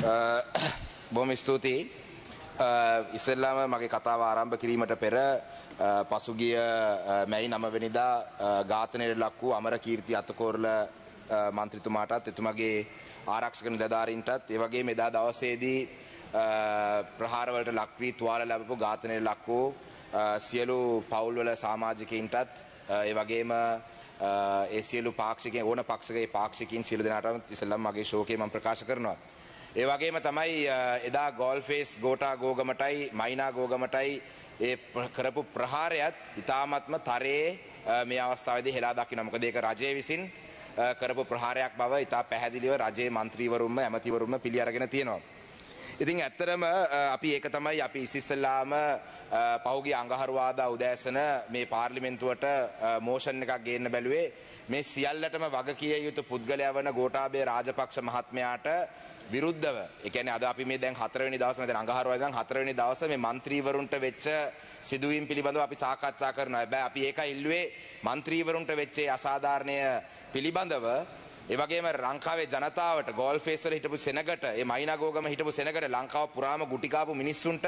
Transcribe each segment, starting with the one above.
බොහොම ස්තුතියි. ඉස්සෙල්ලාම මගේ කතාව ආරම්භ කිරීමට පෙර පසුගිය මැයි නමවෙනිදා ඝාතනයට ලක් වූ අමර කීර්ති අතකෝරල මන්ත්‍රතුමාටත් එතුමගේ ආරක්ෂක නිලධාරීන්ටත් ඒවගේ මෙදා දවසේදී ප්‍රහාරවලට ලක්වී තුවාල ලැබපු ඝාතනයට ලක් වූ සියලු පවුල්වල සාමාජිකයින්ටත් ඒ වගේම ඒ සියලු පාක්ෂිකයන් ඕන පක්ෂකයේ පාක්ෂිකින් සියලු දෙනාටම ඉස්සෙල්ලාම මගේ ශෝකය මම ප්‍රකාශ කරනවා. ඒ වගේම තමයි එදා ගෝල්ෆේස් ගෝටා ගෝගමටයි මයිනා ගෝගමටයි ඒ කරපු ප්‍රහාරයත් ඉතාමත්ම තරයේ මේ අවස්ථාවේදී හෙලා දකින්න මොකද ඒක රජය විසින් කරපු ප්‍රහාරයක් බව ඉතා පැහැදිලිව රජයේ මන්ත්‍රීවරුන්ම ඇමතිවරුන්ම පිළි අරගෙන තියෙනවා. ඉතින් ඇත්තරම අපි ඒක තමයි අපි ඉසිස්සල්ලාම පහුගේ අඟහරවාදා උදෑසන මේ පාර්ලිමෙන්තුවට මෝෂන් එකක් ගේන්න බැලුවේ මේ සියල්ලටම වග කිය යුතු පුද්ගලයා වන ගෝටාබේ රාජපක්ෂ මහත්මයාට විරුද්ධව එකන අද අපි මේ දැන් හතරවනි දවස මෙතන අඟහරවයි දැන් හතරවනි දවස මේ മന്ത്രിවරුන්ට වෙච්ච සිදුවීම් පිළිබඳව අපි සාකච්ඡා කරනවා. හැබැයි අපි ඒක ඉල්ලුවේ മന്ത്രിවරුන්ට වෙච්ච අසාධාරණය පිළිබඳව ඒ වගේම ලංකාවේ ජනතාවට ගෝල්ෆේස් වල හිටපු සෙනගට ඒ මයිනාගෝගම හිටපු සෙනගට ලංකාව පුරාම ගුටි කාපු මිනිස්සුන්ට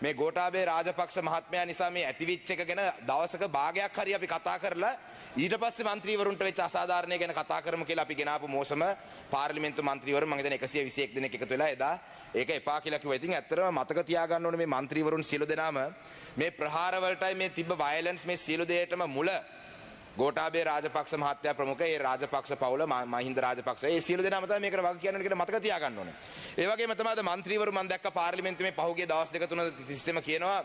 මේ ගෝඨාභය රාජපක්ෂ මහත්මයා නිසා මේ ඇතිවිච් එක ගැන දවසක භාගයක් හරි අපි කතා කරලා ඊට පස්සේ മന്ത്രിවරුන්ට වෙච්ච අසාධාරණය ගැන කතා කරමු කියලා අපි ගෙනාපු මෝසම පාර්ලිමේන්තු මන්ත්‍රීවරු මම හිතන්නේ 121 දෙනෙක් එකතු වෙලා එදා ඒක එපා කියලා කිව්වා. ඉතින් ඇත්තටම මතක තියාගන්න ඕනේ මේ മന്ത്രിවරුන් සියලු දෙනාම මේ ප්‍රහාරවලටයි මේ තිබ්බ වයලන්ස් මේ සියලු දෙයටම මුල ගෝටාබේ රාජපක්ෂ මහත්තයා ප්‍රමුඛ ඒ රාජපක්ෂ පවුල මහින්ද රාජපක්ෂ ඒ සියලු දෙනාම තමයි මේකට වග කියන්න කියලා මතක තියාගන්න ඕනේ. ඒ වගේම තමයි අද മന്ത്രിවරු මම දැක්ක පාර්ලිමේන්තුවේ පහුගිය දවස් දෙක තුන තිස්සෙම කියනවා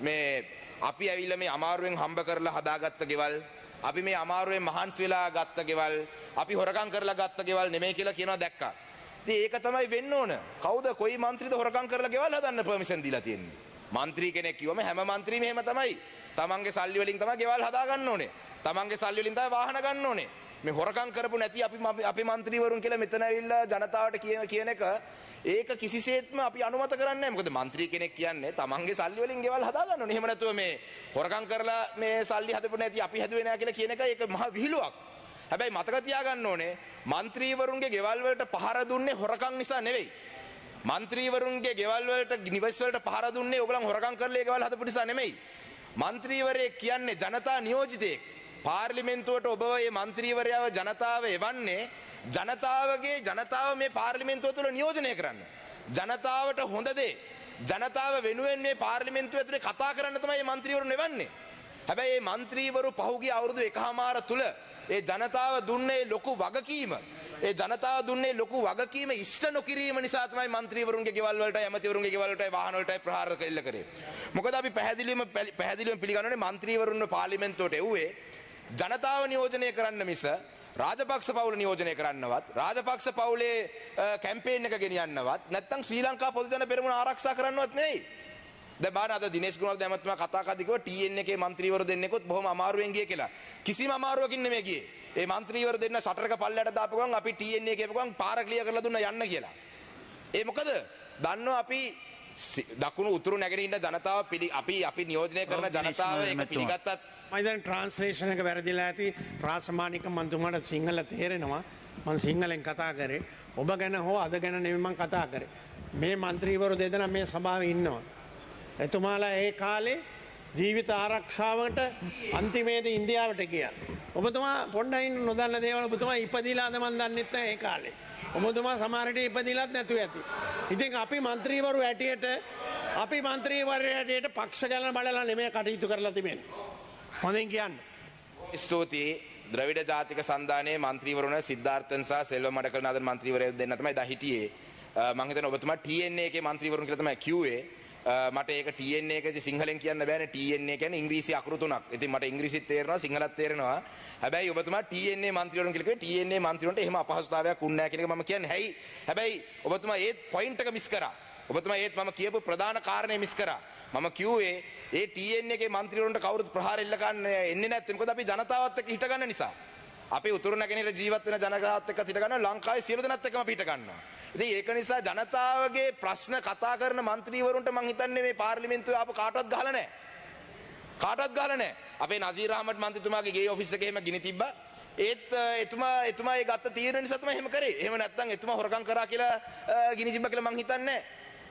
මේ අපි ඇවිල්ලා මේ අමාරුවෙන් හම්බ කරලා හදාගත්ත ගෙවල් අපි මේ අමාරුවෙන් මහන්සි වෙලා ගත්ත ගෙවල් අපි හොරකම් කරලා ගත්ත ගෙවල් නෙමෙයි කියලා කියනවා දැක්කා. ඉතින් ඒක තමයි වෙන්න ඕන. කවුද කොයි മന്ത്രിද හොරකම් කරලා ගෙවල් හදන්න පර්මිෂන් දීලා තියෙන්නේ? മന്ത്രി කෙනෙක් කිව්වම හැම മന്ത്രීම එහෙම තමයි. තමන්ගේ සල්ලි වලින් තමයි ගෙවල් හදා ගන්න ඕනේ. තමන්ගේ සල්ලි වලින් තමයි වාහන ගන්න ඕනේ. මේ හොරකම් කරපු නැති අපි අපි മന്ത്രിවරුන් කියලා මෙතන ඇවිල්ලා ජනතාවට කියන කියන එක ඒක කිසිසේත්ම අපි අනුමත කරන්නේ නැහැ. මොකද മന്ത്രി කෙනෙක් කියන්නේ තමන්ගේ සල්ලි වලින් ගෙවල් හදා ගන්න ඕනේ. එහෙම නැතුව මේ හොරකම් කරලා මේ සල්ලි හදපු නැති අපි හැදුවේ නැහැ කියලා කියන එක ඒක මහ විහිළුවක්. හැබැයි මතක තියාගන්න ඕනේ മന്ത്രിවරුන්ගේ ගෙවල් වලට පහර දුන්නේ හොරකම් නිසා නෙවෙයි. മന്ത്രിවරුන්ගේ ගෙවල් වලට නිවස් වලට පහර දුන්නේ ඕගලන් හොරකම් කරලා ඒ ගෙවල් හදපු නිසා නෙමෙයි. මන්ත්‍රීවරයෙක් කියන්නේ ජනතා නියෝජිතයෙක්. පාර්ලිමේන්තුවට ඔබව මේ මන්ත්‍රීවරයාව ජනතාව එවන්නේ ජනතාවගේ ජනතාව මේ පාර්ලිමේන්තුව තුළ නියෝජනය කරන්න. ජනතාවට හොඳ දේ ජනතාව වෙනුවෙන් මේ පාර්ලිමේන්තුව ඇතුලේ කතා කරන්න තමයි මේ මන්ත්‍රීවරු නෙවන්නේ. හැබැයි මේ මන්ත්‍රීවරු පහුගිය අවුරුදු එකහමාර තුල ඒ ජනතාව දුන්නේ ලොකු වගකීම ඒ ජනතාව දුන්නේ ලොකු වගකීම ඉෂ්ට නොකිරීම නිසා තමයි മന്ത്രിවරුන්ගේ ගෙවල් වලට ඇමතිවරුන්ගේ ගෙවල් වලට වාහන වලට ප්‍රහාර කෙල්ල කරේ. මොකද අපි පැහැදිලිවම පැහැදිලිවම පිළිගන්නනේ മന്ത്രിවරුන්ව පාර්ලිමේන්තුවට එව්වේ ජනතාව නියෝජනය කරන්න මිස රාජපක්ෂ පවුල නියෝජනය කරන්නවත් රාජපක්ෂ පවුලේ කැම්පේන් එක ගෙනියන්නවත් නැත්නම් ශ්‍රී ලංකා පොදු ජන පෙරමුණ ආරක්ෂා කරන්නවත් නෙවෙයි. දැන් බාන අද දිනේෂ් ගුණවර්ධන ඇමතුමා කතා කරද්දී කිව්වා TN එකේ മന്ത്രിවරු දෙන්නෙකුත් බොහොම අමාරුවෙන් ගියේ කියලා. කිසිම අමාරුවකින් නෙමෙයි ගියේ. ඒ മന്ത്രിවරු දෙන්න සටරක පල්ලයට දාපු ගමන් අපි TN එකේ ගමන් පාර ක්ලියර් කරලා දුන්නා යන්න කියලා. ඒ මොකද? දන්නවා අපි දකුණු උතුරු නැගෙනහිර ජනතාව පිළි අපි අපි නියෝජනය කරන ජනතාව ඒක පිළිගත්තත් මම දැන් ට්‍රාන්ස්ලේෂන් එක වැරදිලා ඇති රාසමානික මන්තුමාට සිංහල තේරෙනවා මම සිංහලෙන් කතා කරේ ඔබ ගැන හෝ අද ගැන නෙමෙයි මම කතා කරේ මේ മന്ത്രിවරු දෙදෙනා මේ සභාවේ ඉන්නවා එතුමාලා ඒ කාලේ ජීවිත ආරක්ෂාවට අන්තිමේදී ඉන්දියාවට ගියා. ඔබතුමා පොඩ්ඩයින් නොදන්න දේවල් ඔබතුමා ඉපදිලාද මන් දන්නෙත් නැහැ ඒ කාලේ. ඔබතුමා සමහර විට ඉපදිලත් නැතුව ඇති. ඉතින් අපි മന്ത്രിවරු ඇටියට අපි മന്ത്രിවරු ඇටියට පක්ෂ ගැන බලලා නෙමෙයි කටයුතු කරලා තිබෙන්නේ. හොඳින් කියන්න. ස්තුතියි ද්‍රවිඩ ජාතික සන්ධානයේ මන්ත්‍රීවරුණ සිද්ධාර්ථන් සහ සෙල්වම් මඩකල්නාදන් මන්ත්‍රීවරයෙක් දෙන්න තමයි දා හිටියේ. මම හිතන්නේ ඔබතුමා TNA එකේ මන්ත්‍රීවරුන් කියලා තමයි කිව්වේ. මට ඒක TN එකදී සිංහලෙන් කියන්න බෑනේ TN කියන්නේ ඉංග්‍රීසි අකුරු තුනක්. ඉතින් මට ඉංග්‍රීසිත් තේරෙනවා සිංහලත් තේරෙනවා. හැබැයි ඔබතුමා TNA මන්ත්‍රීවරුන් කියලා කිව්වේ TNA මන්ත්‍රීවරුන්ට එහෙම අපහසුතාවයක් උන්නේ නැහැ කියන එක මම කියන්නේ. හැයි හැබැයි ඔබතුමා ඒත් පොයින්ට් එක මිස් කරා. ඔබතුමා ඒත් මම කියපු ප්‍රධාන කාරණේ මිස් කරා. මම කිව්වේ ඒ TN එකේ මන්ත්‍රීවරුන්ට කවුරුත් ප්‍රහාර එල්ල ගන්න එන්නේ නැත්තේ මොකද අපි ජනතාවත් එක්ක හිට ගන්න නිසා. අපි උතුරු නැගෙනහිර ජීවත් වෙන ජනතාවත් එක්ක හිට ගන්නවා ලංකාවේ සියලු දෙනාත් එක්කම අපි හිට ගන්නවා. ඉතින් ඒක නිසා ජනතාවගේ ප්‍රශ්න කතා කරන മന്ത്രിවරුන්ට මං හිතන්නේ මේ පාර්ලිමේන්තුවේ ආපු කාටවත් ගහලා නැහැ. කාටවත් ගහලා නැහැ. අපේ නසීර් අහමඩ් മന്ത്രിතුමාගේ ගේ ඔෆිස් එකේ එහෙම ගිනි තිබ්බා. ඒත් එතුමා එතුමා ඒ ගත්ත තීරණ නිසා තමයි එහෙම කරේ. එහෙම නැත්නම් එතුමා හොරකම් කරා කියලා ගිනි තිබ්බා කියලා මං හිතන්නේ නැහැ.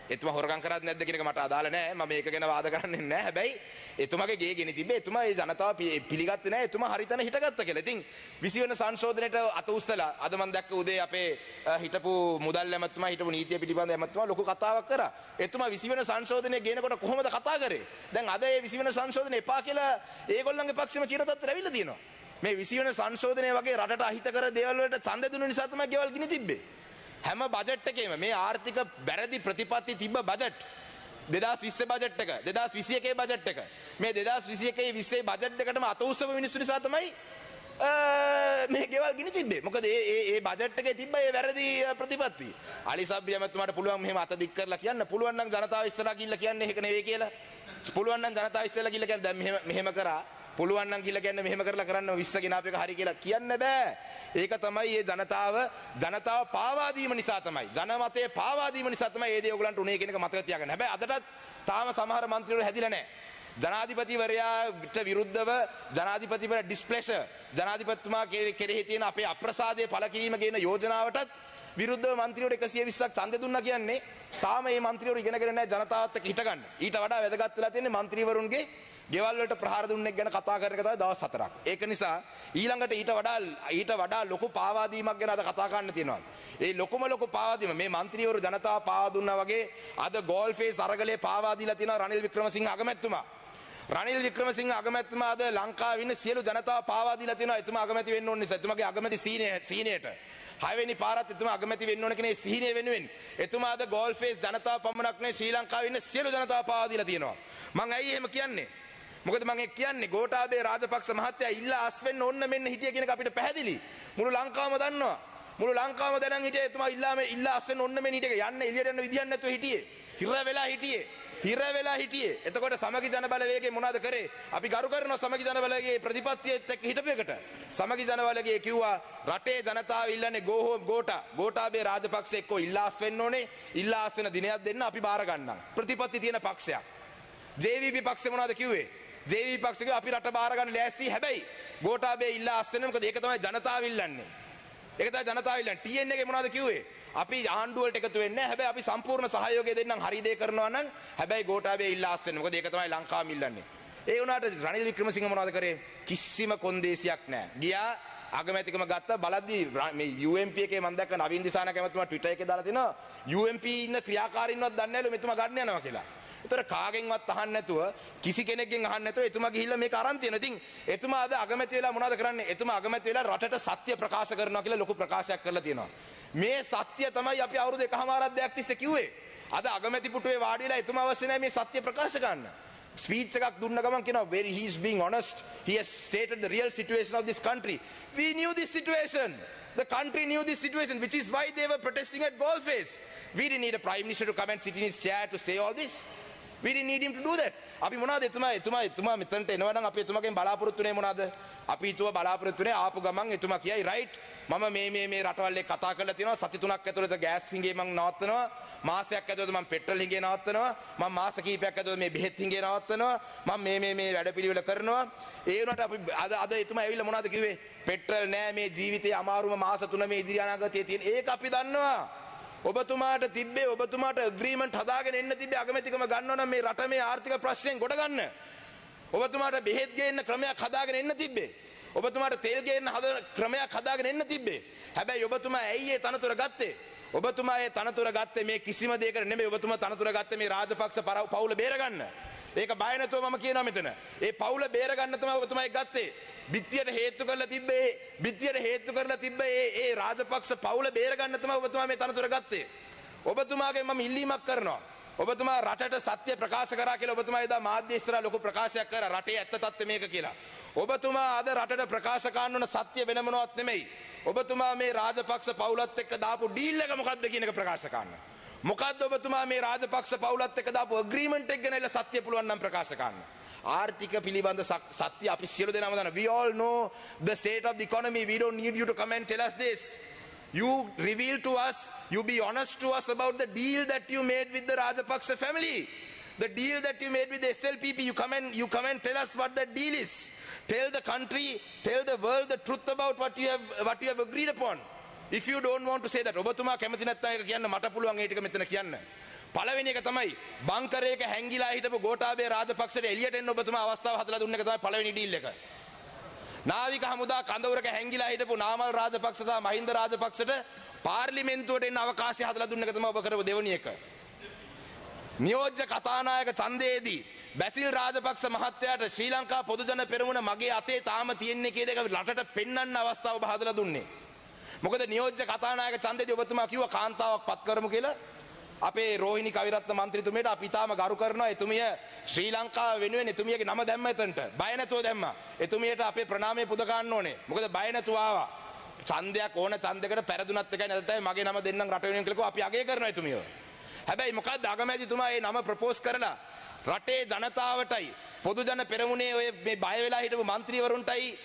එතුමා හොරකම් කරාද නැද්ද කියන එක මට අදාළ නැහැ. මම මේක ගැන වාද කරන්නේ නැහැ. හැබැයි එතුමාගේ ගේ ගෙන තිබ්බේ එතුමා ඒ ජනතාව පි- පිළිගත්තේ නැහැ. එතුමා හරිතන හිටගත්ත කියලා. ඉතින් 20 වෙනි සංශෝධනයට අත උස්සලා අද මම දැක්ක උදේ අපේ අ, හිටපු මුදල් ඇමතුමා හිටපු නීතිය පිළිබඳ ඇමතුමා ලොකු කතාවක් කරා. එතුමා 20 වෙනි සංශෝධනය ගේනකොට කොහොමද කතා කරේ? දැන් අද ඒ 20 වෙනි සංශෝධනය එපා කියලා ඒගොල්ලන්ගේ පක්ෂෙම කියන තත්ත්වයට ඇවිල්ලා තියෙනවා. මේ 20 වෙනි සංශෝධනය වගේ රටට අහිත කර දේවල් වලට ඡන්දය දුන්න නිසා තමයි ගෙවල් ගිනි තිබ්බේ. හැම බජට් එකේම මේ ආර්ථික බැරදි ප්‍රතිපත්ති තිබ්බ බජට් දෙදස් විස්ස බජට් එක දෙදස් විසිය එකේ බජට් එක. මේ දෙදස් විසිය එකේ විස්සේ බජට් එකටම අත උත්සව මිනිස්සු නිසා තමයි අ, මේ ගෙවල් ගිනි තිබ්බේ. මොකද ඒ ඒ ඒ බජට් එකේ තිබ්බ ඒ වැරදි අ, ප්‍රතිපත්ති. අලි සබ්බි ඇමතුමාට පුළුවන් මෙහෙම අත දික් කරලා කියන්න. පුළුවන් නම් ජනතාව ඉස්සරහා ගිහිල්ලා කියන්නේ ඒක නෙවෙයි කියලා. පුළුවන් නම් ජනතාව ඉස්සරහා ගිහිල්ලා කියන්න දැන් මෙහෙම මෙහෙම කරා. පුළුවන් නම් කියලා කියන්නේ මෙහෙම කරලා කරන්න 20 ගෙනාපු එක හරි කියලා කියන්න බෑ. ඒක තමයි මේ ජනතාව ජනතාව පාවා දීම නිසා තමයි. ජනමතයේ පාවා දීම නිසා තමයි මේ දේ ඔයගලන්ට උනේ කියන එක මතක තියාගන්න. හැබැයි අදටත් තාම සමහර മന്ത്രിවරු හැදිලා නැහැ. ජනාධිපතිවරයාට විරුද්ධව ජනාධිපතිවර ඩිස්ප්ලේෂර් ජනාධිපතිතුමා කෙරෙහි තියෙන අපේ අප්‍රසාදය පළ කිරීම කියන යෝජනාවටත් විරුද්ධව മന്ത്രിවරු 120ක් ඡන්දය දුන්නා කියන්නේ තාම මේ മന്ത്രിවරු ඉගෙනගෙන නැහැ ජනතාවත් එක්ක හිටගන්න. ඊට වඩා වැදගත් වෙලා තියෙන්නේ മന്ത്രിවරුන්ගේ ගෙවල් වලට ප්‍රහාර දුන්නෙක් ගැන කතා කරන එක තමයි දවස් හතරක්. ඒක නිසා ඊළඟට ඊට වඩා ඊට වඩා ලොකු පාවාදීමක් ගැන අද කතා කරන්න තියෙනවා. ඒ ලොකුම ලොකු පාවාදීම මේ മന്ത്രിවරු ජනතාව පාවා දුන්නා වගේ අද ගෝල්ෆේ සරගලේ පාවා දීලා තියෙනවා රනිල් වික්‍රමසිංහ අගමැතිතුමා. රනිල් වික්‍රමසිංහ අගමැතිතුමා අද ලංකාවේ ඉන්න සියලු ජනතාව පාවා දීලා තියෙනවා එතුමා අගමැති වෙන්න ඕන නිසා එතුමාගේ අගමැති සීනයට හයවෙනි පාරත් එතුමා අගමැති වෙන්න ඕන කියන ඒ සීනය වෙනුවෙන් එතුමා අද ගෝල්ෆේස් ජනතාව පමණක් නෙවෙයි ශ්‍රී ලංකාවේ ඉන්න සියලු ජනතාව පාවා දීලා තියෙනවා මම ඇයි එහෙම කියන්නේ මොකද මම ඒ කියන්නේ ගෝඨාභය රාජපක්ෂ මහත්තයා ඉල්ලා අස් වෙන්න ඕන්න මෙන්න හිටිය කියන එක අපිට පැහැදිලි. මුළු ලංකාවම දන්නවා. මුළු ලංකාවම දැනන් හිටියේ එතුමා ඉල්ලාම ඉල්ලා අස් වෙන්න ඕන්න මෙන්න හිටිය. යන්න එළියට යන්න විදියක් නැතුව හිටියේ. හිර වෙලා හිටියේ. හිර වෙලා හිටියේ. එතකොට සමගි ජන බලවේගය මොනවද කරේ? අපි ගරු කරනවා සමගි ජන බලවේගයේ ප්‍රතිපත්තියත් එක්ක හිටපු එකට. සමගි ජන බලවේගය කිව්වා රටේ ජනතාව ඉල්ලන්නේ go home ගෝඨා. ගෝඨාභය රාජපක්ෂ එක්කෝ ඉල්ලා අස් වෙන්න ඕනේ. ඉල්ලා අස් වෙන දිනයක් දෙන්න අපි බාර ගන්නම්. ප්‍රතිපත්ති තියෙන පක්ෂයක්. ජේවීපී පක්ෂේ මොනවද කිව්වේ? ජේවී පක්ෂක අපි රට බාරගන්න ලෑස්ති හැබැයි ගෝඨාභය ඉල්ලා අස් වෙනවා මොකද ඒක තමයි ජනතාව ඉල්ලන්නේ. ඒක තමයි ජනතාව ඉල්ලන්නේ. TN එකේ මොනවද කිව්වේ? අපි ආණ්ඩුවලට එකතු වෙන්නේ නැහැ. හැබැයි අපි සම්පූර්ණ සහයෝගය දෙන්නම් හරි දේ කරනවා නම් හැබැයි ගෝඨාභය ඉල්ලා අස් වෙනවා. මොකද ඒක තමයි ලංකාවම ඉල්ලන්නේ. ඒ වුණාට රනිල් වික්‍රමසිංහ මොනවද කරේ? කිසිම කොන්දේසියක් නැහැ. ගියා අගමැතිකම ගත්ත බලද්දී ර- මේ UMP එකේ මම දැක්ක නවීන් දිසාන කැමතුමා Twitter එකේ දාලා තිනවා UMP ඉන්න ක්‍රියාකාරීන්වත් දන්නේ නැලු මෙතුමා ගන්න යනවා කියලා. ඒතර කාගෙන්වත් අහන්න නැතුව කිසි කෙනෙක්ගෙන් අහන්න නැතුව එතුමා ගිහිල්ලා මේක අරන් තියෙනවා. ඉතින් එතුමා අද අගමැති වෙලා මොනවද කරන්නේ? එතුමා අගමැති වෙලා රටට සත්‍ය ප්‍රකාශ කරනවා කියලා ලොකු ප්‍රකාශයක් කරලා තියෙනවා. මේ සත්‍ය තමයි අපි අවුරුදු එකහමාරක් දෙයක් තිස්සේ කිව්වේ. අද අගමැති පුටුවේ වාඩි වෙලා එතුමා අවශ්‍ය නැහැ මේ සත්‍ය ප්‍රකාශ කරන්න. ස්පීච් එකක් දුන්න ගමන් කියනවා very he is being honest. He has stated the real situation of this country. We knew this situation. The country knew this situation, which is why they were protesting at Ballface. We didn't need a prime minister to come and sit in his chair to say all this. We didn't need him to do that. අපි මොනවද එතුමා එතුමා එතුමා මෙතනට එනවා නම් අපි එතුමාගෙන් බලාපොරොත්තු වෙන්නේ මොනවද? අපි හිතුව බලාපොරොත්තු වෙන්නේ ආපු ගමන් එතුමා කියයි රයිට් මම මේ මේ මේ රටවල් එක්ක කතා කරලා තියෙනවා. සති තුනක් ඇතුළත ගෑස් හිඟේ මම නවත්තනවා. මාසයක් ඇතුළත මම පෙට්‍රල් හිඟේ නවත්තනවා. මම මාස කිහිපයක් ඇතුළත මේ බෙහෙත් හිඟේ නවත්තනවා. මම මේ මේ මේ වැඩපිළිවෙල කරනවා. ඒ වුණාට අපි අද අද එතුමා ඇවිල්ලා මොනවද කිව්වේ? පෙට්‍රල් නෑ මේ ජීවිතයේ අමාරුම මාස තුන මේ ඉදිරි අනාගතයේ තියෙන. ඒක අපි දන්නවා. ඔබතුමාට තිබ්බේ ඔබතුමාට ග්‍රීමන්ට් හදාගෙන එන්න තිබ්බේ අගමැතිකම ගන්නවා නම් මේ රට මේ ආර්ථික ප්‍රශ්නයෙන් ගොඩ ගන්න. ඔබතුමාට බෙහෙත් ගේන්න ක්‍රමයක් හදාගෙන එන්න තිබ්බේ. ඔබතුමාට තෙල් ගේන්න හද ක්‍රමයක් හදාගෙන එන්න තිබ්බේ. හැබැයි ඔබතුමා ඇයි ඒ තනතුර ගත්තේ? ඔබතුමා ඒ තනතුර ගත්තේ මේ කිසිම දෙයකට නෙමෙයි ඔබතුමා තනතුර ගත්තේ මේ රාජපක්ෂ පරව- පවුල බේරගන්න. ඒක බය නැතුව මම කියනවා මෙතන. ඒ පවුල බේරගන්න තමයි ඔබතුමා ඒක ගත්තේ. බිත්තියට හේතු කරලා තිබ්බේ බිත්තියට හේතු කරලා තිබ්බේ ඒ ඒ රාජපක්ෂ පවුල බේරගන්න තමයි ඔබතුමා මේ තනතුර ගත්තේ. ඔබතුමාගෙන් මම ඉල්ලීමක් කරනවා. ඔබතුමා රටට සත්‍ය ප්‍රකාශ කරා කියලා ඔබතුමා එදා මාධ්‍ය ඉස්සරහා ලොකු ප්‍රකාශයක් කරා රටේ ඇත්ත තත්ත්වය මේක කියලා. ඔබතුමා අද රටට ප්‍රකාශ කරන්න ඕන සත්‍ය වෙන මොනවත් නෙමෙයි. ඔබතුමා මේ රාජපක්ෂ පවුලත් එක්ක දාපු ඩීල් එක මොකද්ද කියන එක ප්‍රකාශ කරන්න. මොකද්ද ඔබතුමා මේ රාජපක්ෂ පවුලත් එක්ක දාපු ඇග්‍රීමන්ට් එක ගැන සත්‍ය පුළුවන් නම් ප්‍රකාශ කරන්න. ආර්ථික පිළිබඳ සක්- සත්‍ය අපි සියලු දෙනාම දන්නවා. We all know the state of the economy. We don't need you to come and tell us this. You reveal to us, you be honest to us about the deal that you made with the Rajapaksa family. The deal that you made with the SLPP, you come and you come and tell us what that deal is. Tell the country, tell the world the truth about what you have what you have agreed upon. If you don't want to say that, ඔබතුමා කැමති නැත්නම් ඒක කියන්න මට පුළුවන් ඒ ටික මෙතන කියන්න. පළවෙනි එක තමයි බංකරයක හැංගිලා හිටපු ගෝඨාභය රාජපක්ෂට එළියට එන්න ඔබතුමා අවස්ථාව හදලා දුන්න එක තමයි පළවෙනි ඩීල් එක. නාවික හමුදා කඳවුරක හැංගිලා හිටපු නාමල් රාජපක්ෂ සහ මහින්ද රාජපක්ෂට පාර්ලිමේන්තුවට එන්න අවකාශය හදලා දුන්න එක තමයි ඔබ කරපු දෙවෙනි එක. නියෝජ්‍ය කතානායක ඡන්දයේදී බැසිල් රාජපක්ෂ මහත්තයාට ශ්‍රී ලංකා පොදුජන පෙරමුණ මගේ අතේ තාම තියෙන්නේ කියන එක රටට පෙන්වන්න අවස්ථාව ඔබ හදලා දුන්නේ. මොකද නියෝජ්‍ය කතානායක ඡන්දෙදී ඔබතුමා කිව්වා කාන්තාවක් පත් කරමු කියලා. අපේ රෝහිණි කවිරත්න മന്ത്രിතුමියට අපි තාම ගරු කරනවා. එතුමිය ශ්‍රී ලංකාව වෙනුවෙන් එතුමියගේ නම දැම්ම එතනට. බය නැතුව දැම්මා. එතුමියට අපේ ප්‍රණාමය පුද ගන්න ඕනේ. මොකද බය නැතුව ආවා. ඡන්දයක් ඕන ඡන්දයකට පෙරදුනත් එකයි නැත්නම් මගේ නම දෙන්නම් රට වෙනුවෙන් කියලා අපි අගය කරනවා එතුමිය හැබැයි මොකක්ද අගමැතිතුමා මේ නම ප්‍රොපෝස් කරලා? රටේ ජනතාවටයි පොදු ජන පෙරමුණේ ඔය මේ බය වෙලා හිටපු മന്ത്രിවරුන්ටයි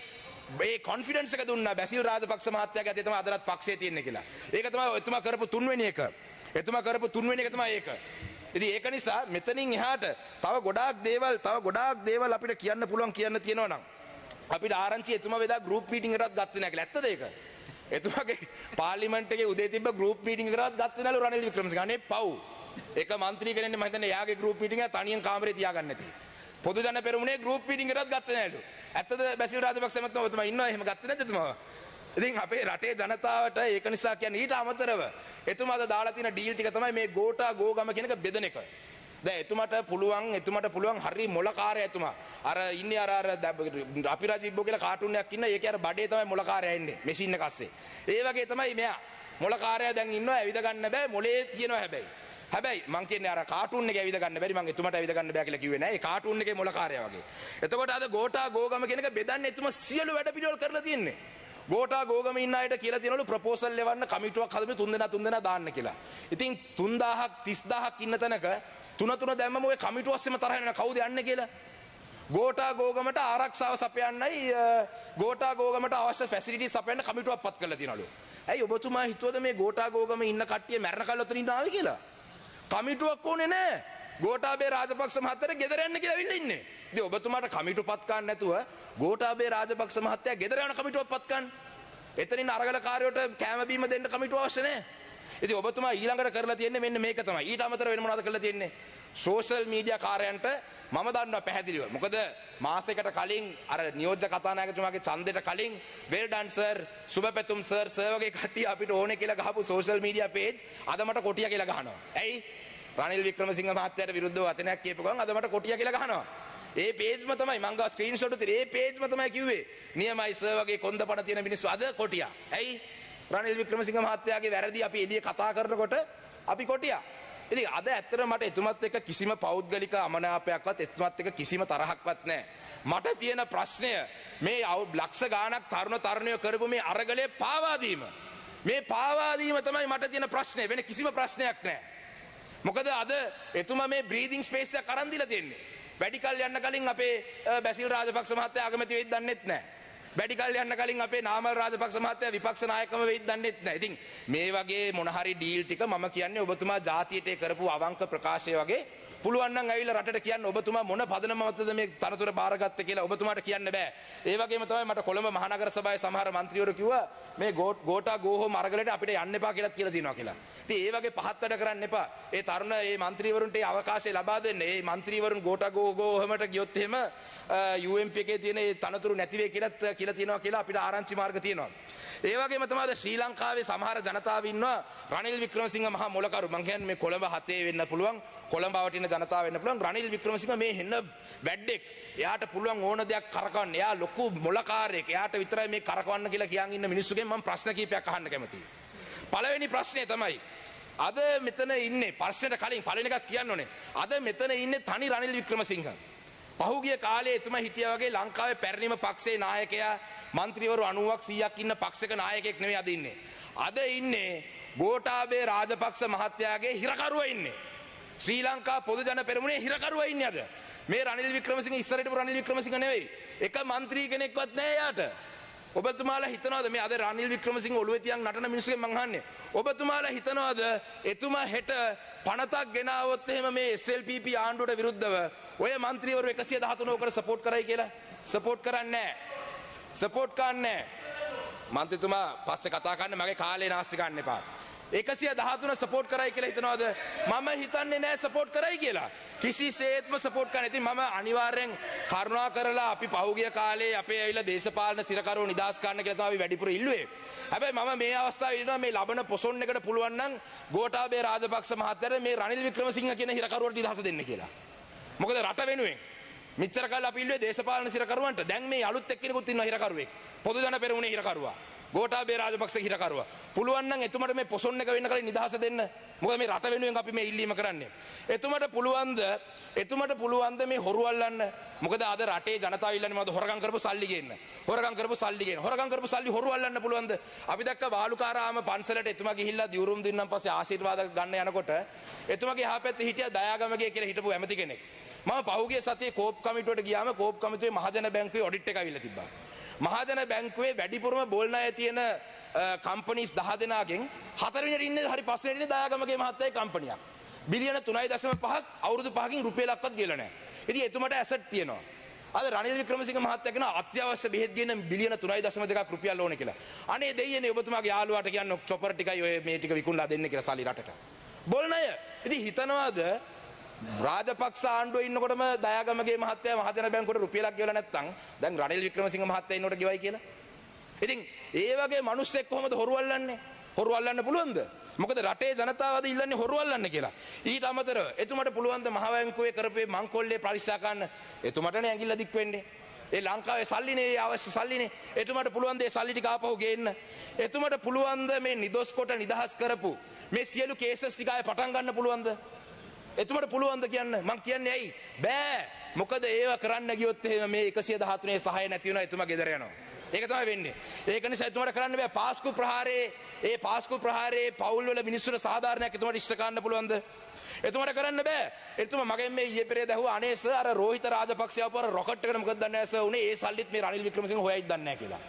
මේ කොන්ෆිඩන්ස් එක දුන්නා බැසිල් රාජපක්ෂ මහත්තයාගේ අතේ තමයි අදටත් පක්ෂේ තියෙන්නේ කියලා. ඒක තමයි එතුමා කරපු තුන්වෙනි එක. එතුමා කරපු තුන්වෙනි එක තමයි ඒක. ඉතින් ඒක නිසා මෙතනින් එහාට තව ගොඩාක් දේවල් තව ගොඩාක් දේවල් අපිට කියන්න පුළුවන් කියන්න තියෙනවා නම් අපිට ආරංචි එතුමා වෙදා ගෲප් මීටින් එකටත් ගත්තේ නැහැ කියලා. ඇත්තද ඒක? එතුමාගේ පාර්ලිමේන්තු එකේ උදේ තිබ්බ ගෲප් මීටින් එකටත් ගත්තේ නැලු රනිල් වික්‍රමසිංහ. අනේ පව්. එක මන්ත්‍රී කෙනෙක් මම හිතන්නේ එයාගේ ගෲප් මීටින් එක තනියෙන් කාමරේ තියාගන්න නැති. පොදු ජන පෙරමුණේ ගෲප් මීටින් එකටත් ගත්තේ නැලු. ඇත්තද බැසිල් රාජපක්ෂ මහත්මයා ඔබතුමා ඉන්නවා එහෙම ගත්තේ නැද්ද එතුමා? ඉතින් අපේ රටේ ජනතාවට ඒක නිසා කියන්නේ ඊට අමතරව එතුමාද දාලා තියෙන ඩීල් ටික තමයි මේ ගෝටා ගෝගම කියන එක බෙදන එක. දැන් එතුමාට පුළුවන් එතුමාට පුළුවන් හරි මොලකාරය එතුමා. අර ඉන්නේ අර අර අපිරාජ ඉබ්බෝ කියලා කාටුන් එකක් ඉන්න ඒකේ අර බඩේ තමයි මොලකාරයා ඉන්නේ මැෂින් එක අස්සේ. ඒ වගේ තමයි මෙයා. මොලකාරයා දැන් ඉන්නවා ඇවිද ගන්න බෑ මොලේ තියෙනවා හැබැයි. හැබැයි මං කියන්නේ අර කාටුන් එක ඇවිද ගන්න බැරි මං එතුමාට ඇවිද ගන්න බෑ කියලා කිව්වේ නෑ. ඒ කාටුන් එකේ මොලකාරයා වගේ. එතකොට අද ගෝටා ගෝගම කියන එක බෙදන්නේ එතුමා සියලු වැඩ පිළිවෙල කරලා තියෙන්නේ. ගෝටා ගෝගම ඉන්න අයට කියලා තියෙනවලු ප්‍රපෝසල් ලෙවන්න කමිටුවක් හදමු තුන් දෙනා තුන් දෙනා දාන්න කියලා. ඉතින් 3000ක් 30000ක් ඉන්න තැනක තුන තුන දැම්මම ඔය කමිටුව අස්සෙම තරහ යන කවුද යන්නේ කියලා. ගෝටා ගෝගමට ආරක්ෂාව සපයන්නයි ගෝටා ගෝගමට අවශ්‍ය ෆැසිලිටිස් සපයන්න කමිටුවක් පත් කරලා තියෙනවලු. ඇයි ඔබතුමා හිතුවද මේ ගෝටා ගෝගම ඉන්න කට්ටිය මැරණ කල් ඔතන ඉන්න ආවේ කියලා? කමිටුවක් ඕනේ නැහැ. ගෝටාබේ රාජපක්ෂ මහත්තයට ගෙදර යන්න කියලා ඇවිල්ලා ඉන්නේ. ඉතින් ඔබතුමාට කමිටු පත් ගන්න නැතුව ගෝඨාභය රාජපක්ෂ මහත්තයා ගෙදර යන කමිටුවක් පත් ගන්න. එතනින් අරගල කාර්යයට කැම බීම දෙන්න කමිටුව අවශ්‍ය නැහැ. ඉතින් ඔබතුමා ඊළඟට කරලා තියෙන්නේ මෙන්න මේක තමයි. ඊට අමතරව වෙන මොනවද කරලා තියෙන්නේ? සෝෂල් මීඩියා කාර්යයන්ට මම දන්නවා පැහැදිලිව. මොකද මාසයකට කලින් අර නියෝජ්‍ය කතානායකතුමාගේ ඡන්දෙට කලින් වෙල් ඩන් සර්, සුබපැතුම් සර්, සර් වගේ කට්ටිය අපිට ඕනේ කියලා ගහපු සෝෂල් මීඩියා පේජ් අද මට කොටියා කියලා ගහනවා. ඇයි? රනිල් වික්‍රමසිංහ මහත්තයාට විරුද්ධව වචනයක් කියපු ගමන් අද මට කොටියා කියලා ගහනවා. ඒ පේජ්ම තමයි මං ගා ස්ක්‍රීන්ෂොට් උතේ ඒ පේජ්ම තමයි කිව්වේ. නියමයි සර් වගේ කොන්දපණ තියෙන මිනිස්සු අද කොටියා. ඇයි? රනිල් වික්‍රමසිංහ මහත්තයාගේ වැරදි අපි එළිය කතා කරනකොට අපි කොටියා. ඉතින් අද ඇත්තට මට එතුමත් එක්ක කිසිම පෞද්ගලික අමනාපයක්වත් එතුමත් එක්ක කිසිම තරහක්වත් නැහැ. මට තියෙන ප්‍රශ්නය මේ ලක්ෂ ගාණක් තරුණ තරුණියෝ කරපු මේ අරගලයේ පාවා දීම. මේ පාවා දීම තමයි මට තියෙන ප්‍රශ්නේ. වෙන කිසිම ප්‍රශ්නයක් නැහැ. මොකද අද එතුමා මේ බ්‍රීදිං ස්පේස් එක අරන් දීලා තියෙන්නේ. වැඩිකල් යන්න කලින් අපේ බැසිල් රාජපක්ෂ මහත්තයා අගමැති වෙයිද දන්නෙත් නැහැ. වැඩිකල් යන්න කලින් අපේ නාමල් රාජපක්ෂ මහත්තයා විපක්ෂ නායකම වෙයිද දන්නෙත් නැහැ. ඉතින් මේ වගේ මොන හරි ඩීල් ටික මම කියන්නේ ඔබතුමා ජාතියට කරපු අවංක ප්‍රකාශය වගේ පුළුවන් නම් ඇවිල්ලා රටට කියන්න ඔබතුමා මොන පදනම මතද මේ තනතුර බාරගත්තේ කියලා ඔබතුමාට කියන්න බෑ. ඒ වගේම තමයි මට කොළඹ මහනගර සභාවේ සමහර මන්ත්‍රීවරු කිව්වා මේ ගෝටා ගෝහෝ මර්ගලට අපිට යන්න එපා කියලාත් කියලා තියෙනවා කියලා. ඉතින් ඒ වගේ පහත් වැඩ කරන්න එපා. ඒ තරුණ මේ මන්ත්‍රීවරුන්ට ඒ අවකාශය ලබා දෙන්න. මේ මන්ත්‍රීවරුන් ගෝටා ගෝහමට ගියොත් එහෙම UMP එකේ තියෙන ඒ තනතුරු නැති වෙයි කියලාත් කියලා තියෙනවා කියලා අපිට ආරංචි මාර්ග තියෙනවා. ඒ වගේම තමයි ශ්‍රී ලංකාවේ සමහර ජනතාව ඉන්නවා රනිල් වික්‍රමසිංහ මහා මොලකරු. මං කියන්නේ මේ කොළඹ හතේ වෙන්න පුළුවන්. කොළඹ වටින ජනතාව වෙන්න පුළුවන් රනිල් වික්‍රමසිංහ මේ හෙන්න බැඩ්ඩෙක්. එයාට පුළුවන් ඕන දෙයක් කරකවන්න. එයා ලොකු මොලකාරයෙක්. එයාට විතරයි මේ කරකවන්න කියලා කියන් ඉන්න මිනිස්සුගෙන් මම ප්‍රශ්න කීපයක් අහන්න කැමතියි. පළවෙනි ප්‍රශ්නේ තමයි අද මෙතන ඉන්නේ ප්‍රශ්නෙට කලින් පළවෙනි එකක් කියන්න ඕනේ. අද මෙතන ඉන්නේ තනි රනිල් වික්‍රමසිංහ. පහුගිය කාලේ එතුමා හිටියා වගේ ලංකාවේ පැරණිම පක්ෂයේ නායකයා മന്ത്രിවරු 90ක් 100ක් ඉන්න පක්ෂයක නායකයෙක් නෙවෙයි අද ඉන්නේ. අද ඉන්නේ ගෝඨාභය රාජපක්ෂ මහත්තයාගේ හිරකරුවා ඉන්නේ. ශ්‍රී ලංකා පොදු ජන පෙරමුණේ හිරකරුවා ඉන්නේ අද. මේ රනිල් වික්‍රමසිංහ ඉස්සරහට රනිල් වික්‍රමසිංහ නෙවෙයි. එක മന്ത്രി කෙනෙක්වත් නැහැ යාට. ඔබතුමාලා හිතනවාද මේ අද රනිල් වික්‍රමසිංහ ඔළුවේ තියන් නටන මිනිස්සුගෙන් මං අහන්නේ ඔබතුමාලා හිතනවාද එතුමා හෙට පනතක් ගෙනාවොත් එහෙම මේ SLPP ආණ්ඩුවට විරුද්ධව ඔය මන්ත්‍රීවරු 113 ඕකට සපෝට් කරයි කියලා සපෝට් කරන්නේ නැහැ. සපෝට් කරන්නේ නැහැ. මන්ත්‍රීතුමා පස්සේ කතා කරන්න මගේ කාලේ නාස්ති ගන්න එපා. එකසිය දහතුන සපෝට් කරයි කියලා හිතනවාද? මම හිතන්නේ නෑ සපෝට් කරයි කියලා. කිසි සේත්ම සපෝට් කන ඇති මම අනිවාර්යෙන් කරුණා කරලා අපි පහුගිය කාලේ අපේ ඇවිල්ලා දේශපාලන සිරකරුව නිදහස් කරන්න කියලා තමයි වැඩිපුර ඉල්ලුවේ. හැබැයි මම මේ අවස්ථාවේ ඉල්ලනවා මේ ලබන පොසොන් එකට පුළුවන් නම් ගෝඨාභය රාජපක්ෂ මහත්තයාට මේ රනිල් වික්‍රමසිංහ කියන හිරකරුවට නිදහස දෙන්න කියලා. මොකද රට වෙනුවෙන් මෙච්චර කාලේ අපි ඉල්ලුවේ දේශපාලන සිරකරුවන්ට. දැන් මේ අලුත් එක්කෙනෙකුත් ඉන්නවා හිරකරුවෙක්. පොදු ජන පෙරමුණේ හිරකරුවා. ගෝඨාභය රාජපක්ෂ හිරකරුවා. පුළුවන් නම් එතුමට මේ පොසොන් එක වෙන්න කලින් නිදහස දෙන්න. මොකද මේ රට වෙනුවෙන් අපි මේ ඉල්ලීම කරන්නේ. එතුමට පුළුවන්ද එතුමට පුළුවන්ද මේ හොරු අල්ලන්න? මොකද අද රටේ ජනතාව ඉල්ලන්නේ මොකද හොරගම් කරපු සල්ලි ගේන්න. හොරගම් කරපු සල්ලි ගේන්න. හොරගම් කරපු සල්ලි හොරු අල්ලන්න පුළුවන්ද? අපි දැක්ක වාලුකාරාම පන්සලට එතුමා ගිහිල්ලා දිවුරුම් දුන්නාන් පස්සේ ආශිර්වාද ගන්න යනකොට එතුමාගේ එහා පැත්තේ හිටියා දයාගමගේ කියලා හිටපු ඇමති කෙනෙක්. මම පහුගිය සතියේ කෝප් කමිටුවට ගියාම කෝප් කමිටුවේ මහජන බැංකුවේ ඔඩිට් එක අවිල්ලා තිබ්බා. මහජන බැංකුවේ වැඩිපුරම බෝල් ණය තියෙන කම්පනීස් 10 දෙනාගෙන් හතරවෙනියට ඉන්නේ හරි පස්වෙනියට ඉන්නේ දයාගමගේ මහත්තයාගේ කම්පනියක්. බිලියන 3.5ක් අවුරුදු 5කින් රුපියලක්වත් ගෙවලා නැහැ. ඉතින් එතුමට ඇසට් තියෙනවා. අද රනිල් වික්‍රමසිංහ මහත්තයා කියන අත්‍යවශ්‍ය බෙහෙත් ගේන බිලියන 3.2ක් රුපියල් ඕනේ කියලා. අනේ දෙයියනේ ඔබතුමාගේ යාළුවාට කියන්න චොපර් ටිකයි ඔය මේ ටික විකුණලා දෙන්න කියලා සල්ලි රටට. බෝල් ණය. ඉතින් හිතනවාද රාජපක්ෂ ආණ්ඩුවේ ඉන්නකොටම දයාගමගේ මහත්තයා මහජන බැංකුවට රුපියලක් ගෙවලා නැත්නම් දැන් රනිල් වික්‍රමසිංහ මහත්තයා ඉන්නකොට ගෙවයි කියලා. ඉතින් ඒ වගේ මිනිස්සෙක් කොහොමද හොරු අල්ලන්නේ? හොරු අල්ලන්න පුළුවන්ද? මොකද රටේ ජනතාව අද ඉල්ලන්නේ හොරු අල්ලන්න කියලා. ඊට අමතරව එතුමට පුළුවන් ද මහ බැංකුවේ කරපේ මංකොල්ලේ පරික්ෂා කරන්න? එතුමටනේ ඇඟිල්ල දික් වෙන්නේ. ඒ ලංකාවේ සල්ලිනේ ඒ අවශ්‍ය සල්ලිනේ. එතුමට පුළුවන් ද ඒ සල්ලි ටික ආපහු ගේන්න? එතුමට පුළුවන් ද මේ නිදොස් කොට නිදහස් කරපු මේ සියලු කේසස් ටික ආයේ පටන් ගන්න පුළුවන්ද? එතුමට පුළුවන්ද කියන්න? මං කියන්නේ ඇයි? බෑ. මොකද ඒව කරන්න ගියොත් එහෙම මේ 113 සහය නැති වෙනවා එතුමා ගෙදර යනවා. ඒක තමයි වෙන්නේ. ඒක නිසා එතුමාට කරන්න බෑ. පාස්කු ප්‍රහාරයේ ඒ පාස්කු ප්‍රහාරයේ පවුල් වල මිනිස්සුන්ට සාධාරණයක් එතුමාට ඉෂ්ට කරන්න පුළුවන්ද? එතුමාට කරන්න බෑ. එතුමා මගෙන් මේ ඊයේ පෙරේද ඇහුවා අනේ සර් අර රෝහිත රාජපක්ෂ ආපුවර රොකට් එකට මොකද දන්නේ නැහැ සර් උනේ ඒ සල්ලිත් මේ රනිල් වික්‍රමසිංහ හොයයිද දන්නේ නැහැ කියලා.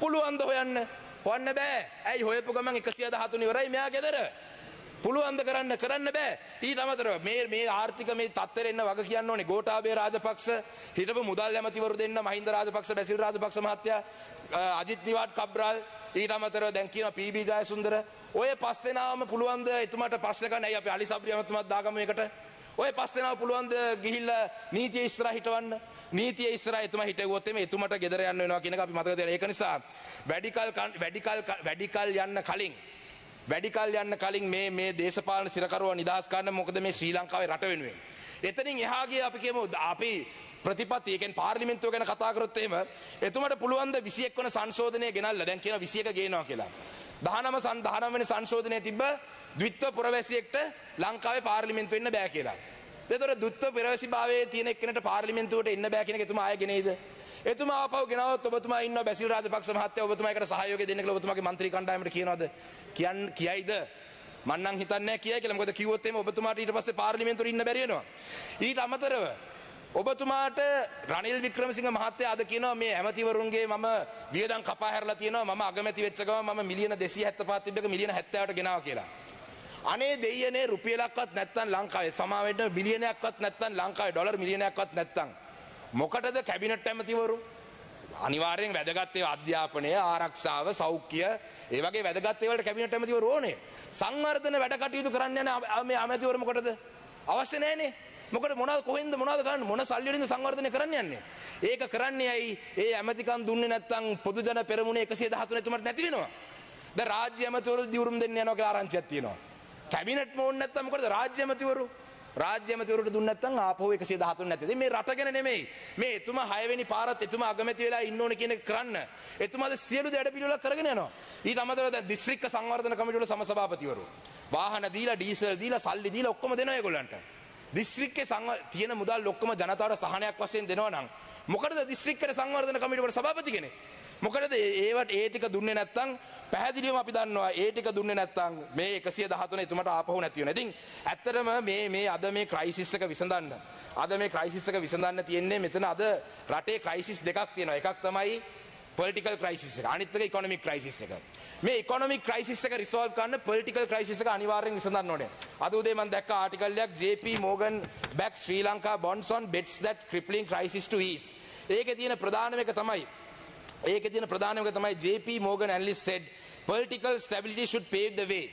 පුළුවන්ද හොයන්න? හොයන්න බෑ. ඇයි? හොයපු ගමන් 113 ඉවරයි මෙයා ගෙදර. පුළුවන්ද කරන්න? කරන්න බෑ. ඊට අමතරව මේ මේ ආර්ථික මේ තත්ත්වෙට එන්න වග කියන්න ඕනේ. ගෝඨාභය රාජපක්ෂ හිටපු මුදල් ඇමතිවරු දෙන්න මහින්ද රාජපක්ෂ බැසිල් රාජපක්ෂ මහත්තයා අජිත් නිවාඩ් කබ්‍රාල් ඊට අමතරව දැන් කියන පීබී ජයසුන්දර. ඔය පස් දෙනාම පුළුවන්ද එතුමාට ප්‍රශ්න කරන්න? ඇයි අපි අලි සබ්රි ඇමතුමාත් දාගමු එකට ඔය පස් දෙනාම පුළුවන්ද ගිහිල්ලා නීතිය ඉස්සරහ හිටවන්න? නීතිය ඉස්සරහ එතුමා හිටවුවොත් එමේ එතුමට ගෙදර යන්න වෙනවා කියන එක අපි මතක තියාගන්න. ඒක නිසා වැඩිකල් වැඩිකල් වැඩිකල් යන්න කලින් වැඩිකල් යන්න කලින් මේ මේ දේශපාලන සිරකරුව නිදහස් කරන්න මොකද මේ ශ්‍රී ලංකාවේ රට වෙනුවෙන්. එතනින් එහා ගිය අපි කියමු අපි ප්‍රතිපත්ති ඒ කියන්නේ පාර්ලිමේන්තුව ගැන කතා කරොත් එහෙම එතුමට පුළුවන් ද 21 වන සංශෝධනය ගෙනල්ලා දැන් කියන 21 ගේනවා කියලා. 19 සන් 19 වෙනි සංශෝධනය තිබ්බ ද්විත්ව පුරවැසියෙක්ට ලංකාවේ පාර්ලිමේන්තුව එන්න බෑ කියලා. එතකොට ද්විත්ව පුරවැසි භාවයේ තියෙන එක්කෙනෙක්ට පාර්ලිමේන්තුවට එන්න බෑ කියන එක එතුමා ආයෙ ගෙනේද? එතුමා ආපහු ගෙනවොත් ඔබතුමා ඉන්නවා බැසිල් රාජපක්ෂ මහත්තයා ඔබතුමා එකට සහයෝගය දෙන්න කියලා ඔබතුමාගේ മന്ത്രി කණ්ඩායමට කියනවද? කියන් කියයිද? මං නම් හිතන්නේ නැහැ කියයි කියලා. මොකද කිව්වොත් එimhe ඔබතුමාට ඊට පස්සේ පාර්ලිමේන්තුවේ ඉන්න බැරි වෙනවා. ඊට අමතරව ඔබතුමාට රනිල් වික්‍රමසිංහ මහත්තයා අද කියනවා මේ ඇමතිවරුන්ගේ මම වියදම් කපා හැරලා තියෙනවා මම අගමැති වෙච්ච ගමන් මම මිලියන 275 තිබ්බක මිලියන 70ට ගෙනාවා කියලා. අනේ දෙයියනේ රුපියලක්වත් නැත්තම් ලංකාවේ සමාවෙන්න බිලියනයක්වත් නැත්තම් ලංකාවේ ඩොලර් මිලියනයක්වත් නැත්තම් මොකටද කැබිනට් ඇමතිවරු? අනිවාර්යෙන් වැදගත් ඒවා අධ්‍යාපනය ආරක්ෂාව සෞඛ්‍ය ඒ වගේ වැදගත් ඒවලට කැබිනට් ඇමතිවරු ඕනේ. සංවර්ධන වැඩ කටයුතු කරන්න යන මේ ඇමතිවරු මොකටද? අවශ්‍ය නැහැනේ. මොකද මොනවද කොහෙන්ද මොනවද කරන්නේ මොන සල්ලි වලින්ද සංවර්ධනය කරන්න යන්නේ? ඒක කරන්නේ ඇයි ඒ ඇමතිකම් දුන්නේ නැත්නම් පොදු ජන පෙරමුණේ 113 තුමට නැති වෙනවා. දැන් රාජ්‍ය ඇමතිවරු දිවුරුම් දෙන්න යනවා කියලා ආරංචියක් තියෙනවා. කැබිනට් මොන් නැත්නම් මොකද රාජ්‍ය ඇමතිවරු? රාජ්‍යමතිවරුට දුන්න නැත්නම් ආපහු 113 නැති. ඉතින් මේ රට ගැන නෙමෙයි. මේ එතුමා 6 වෙනි පාරත් එතුමා අගමැති වෙලා ඉන්න ඕනේ කියන එක කරන්න. එතුමාද සියලු දඩ පිළිවෙලක් කරගෙන යනවා. ඊට අමතරව දැන් දිස්ත්‍රික්ක සංවර්ධන කමිටුව වල සමසභාපතිවරු. වාහන දීලා ඩීසල් දීලා සල්ලි දීලා ඔක්කොම දෙනවා ඒගොල්ලන්ට. දිස්ත්‍රික්කේ තියෙන මුදල් ඔක්කොම ජනතාවට සහනයක් වශයෙන් දෙනවා නම් මොකටද දිස්ත්‍රික්කේ සංවර්ධන කමිටුවට සභාපති කෙනෙක්? මොකටද ඒවට ඒ ටික දුන්නේ නැත්නම් පැහැදිලිවම අපි දන්නවා ඒ ටික දුන්නේ නැත්නම් මේ 113 එතුමට ආපහු නැති වෙනවා. ඉතින් ඇත්තටම මේ මේ අද මේ ක්‍රයිසිස් එක විසඳන්න අද මේ ක්‍රයිසිස් එක විසඳන්න තියෙන්නේ මෙතන අද රටේ ක්‍රයිසිස් දෙකක් තියෙනවා. එකක් තමයි පොලිටිකල් ක්‍රයිසිස් එක. අනිත් එක ඉකොනොමික් ක්‍රයිසිස් එක. මේ ඉකොනොමික් ක්‍රයිසිස් එක රිසෝල්ව් කරන්න පොලිටිකල් ක්‍රයිසිස් එක අනිවාර්යෙන් විසඳන්න ඕනේ. අද උදේ මම දැක්ක ආටිකල් එකක් JP Morgan back Sri Lanka bonds on bets that crippling crisis to ease. ඒකේ තියෙන ප්‍රධානම එක තමයි ඒකේ තියෙන ප්‍රධානම එක තමයි JP Morgan analyst said political stability should pave the way.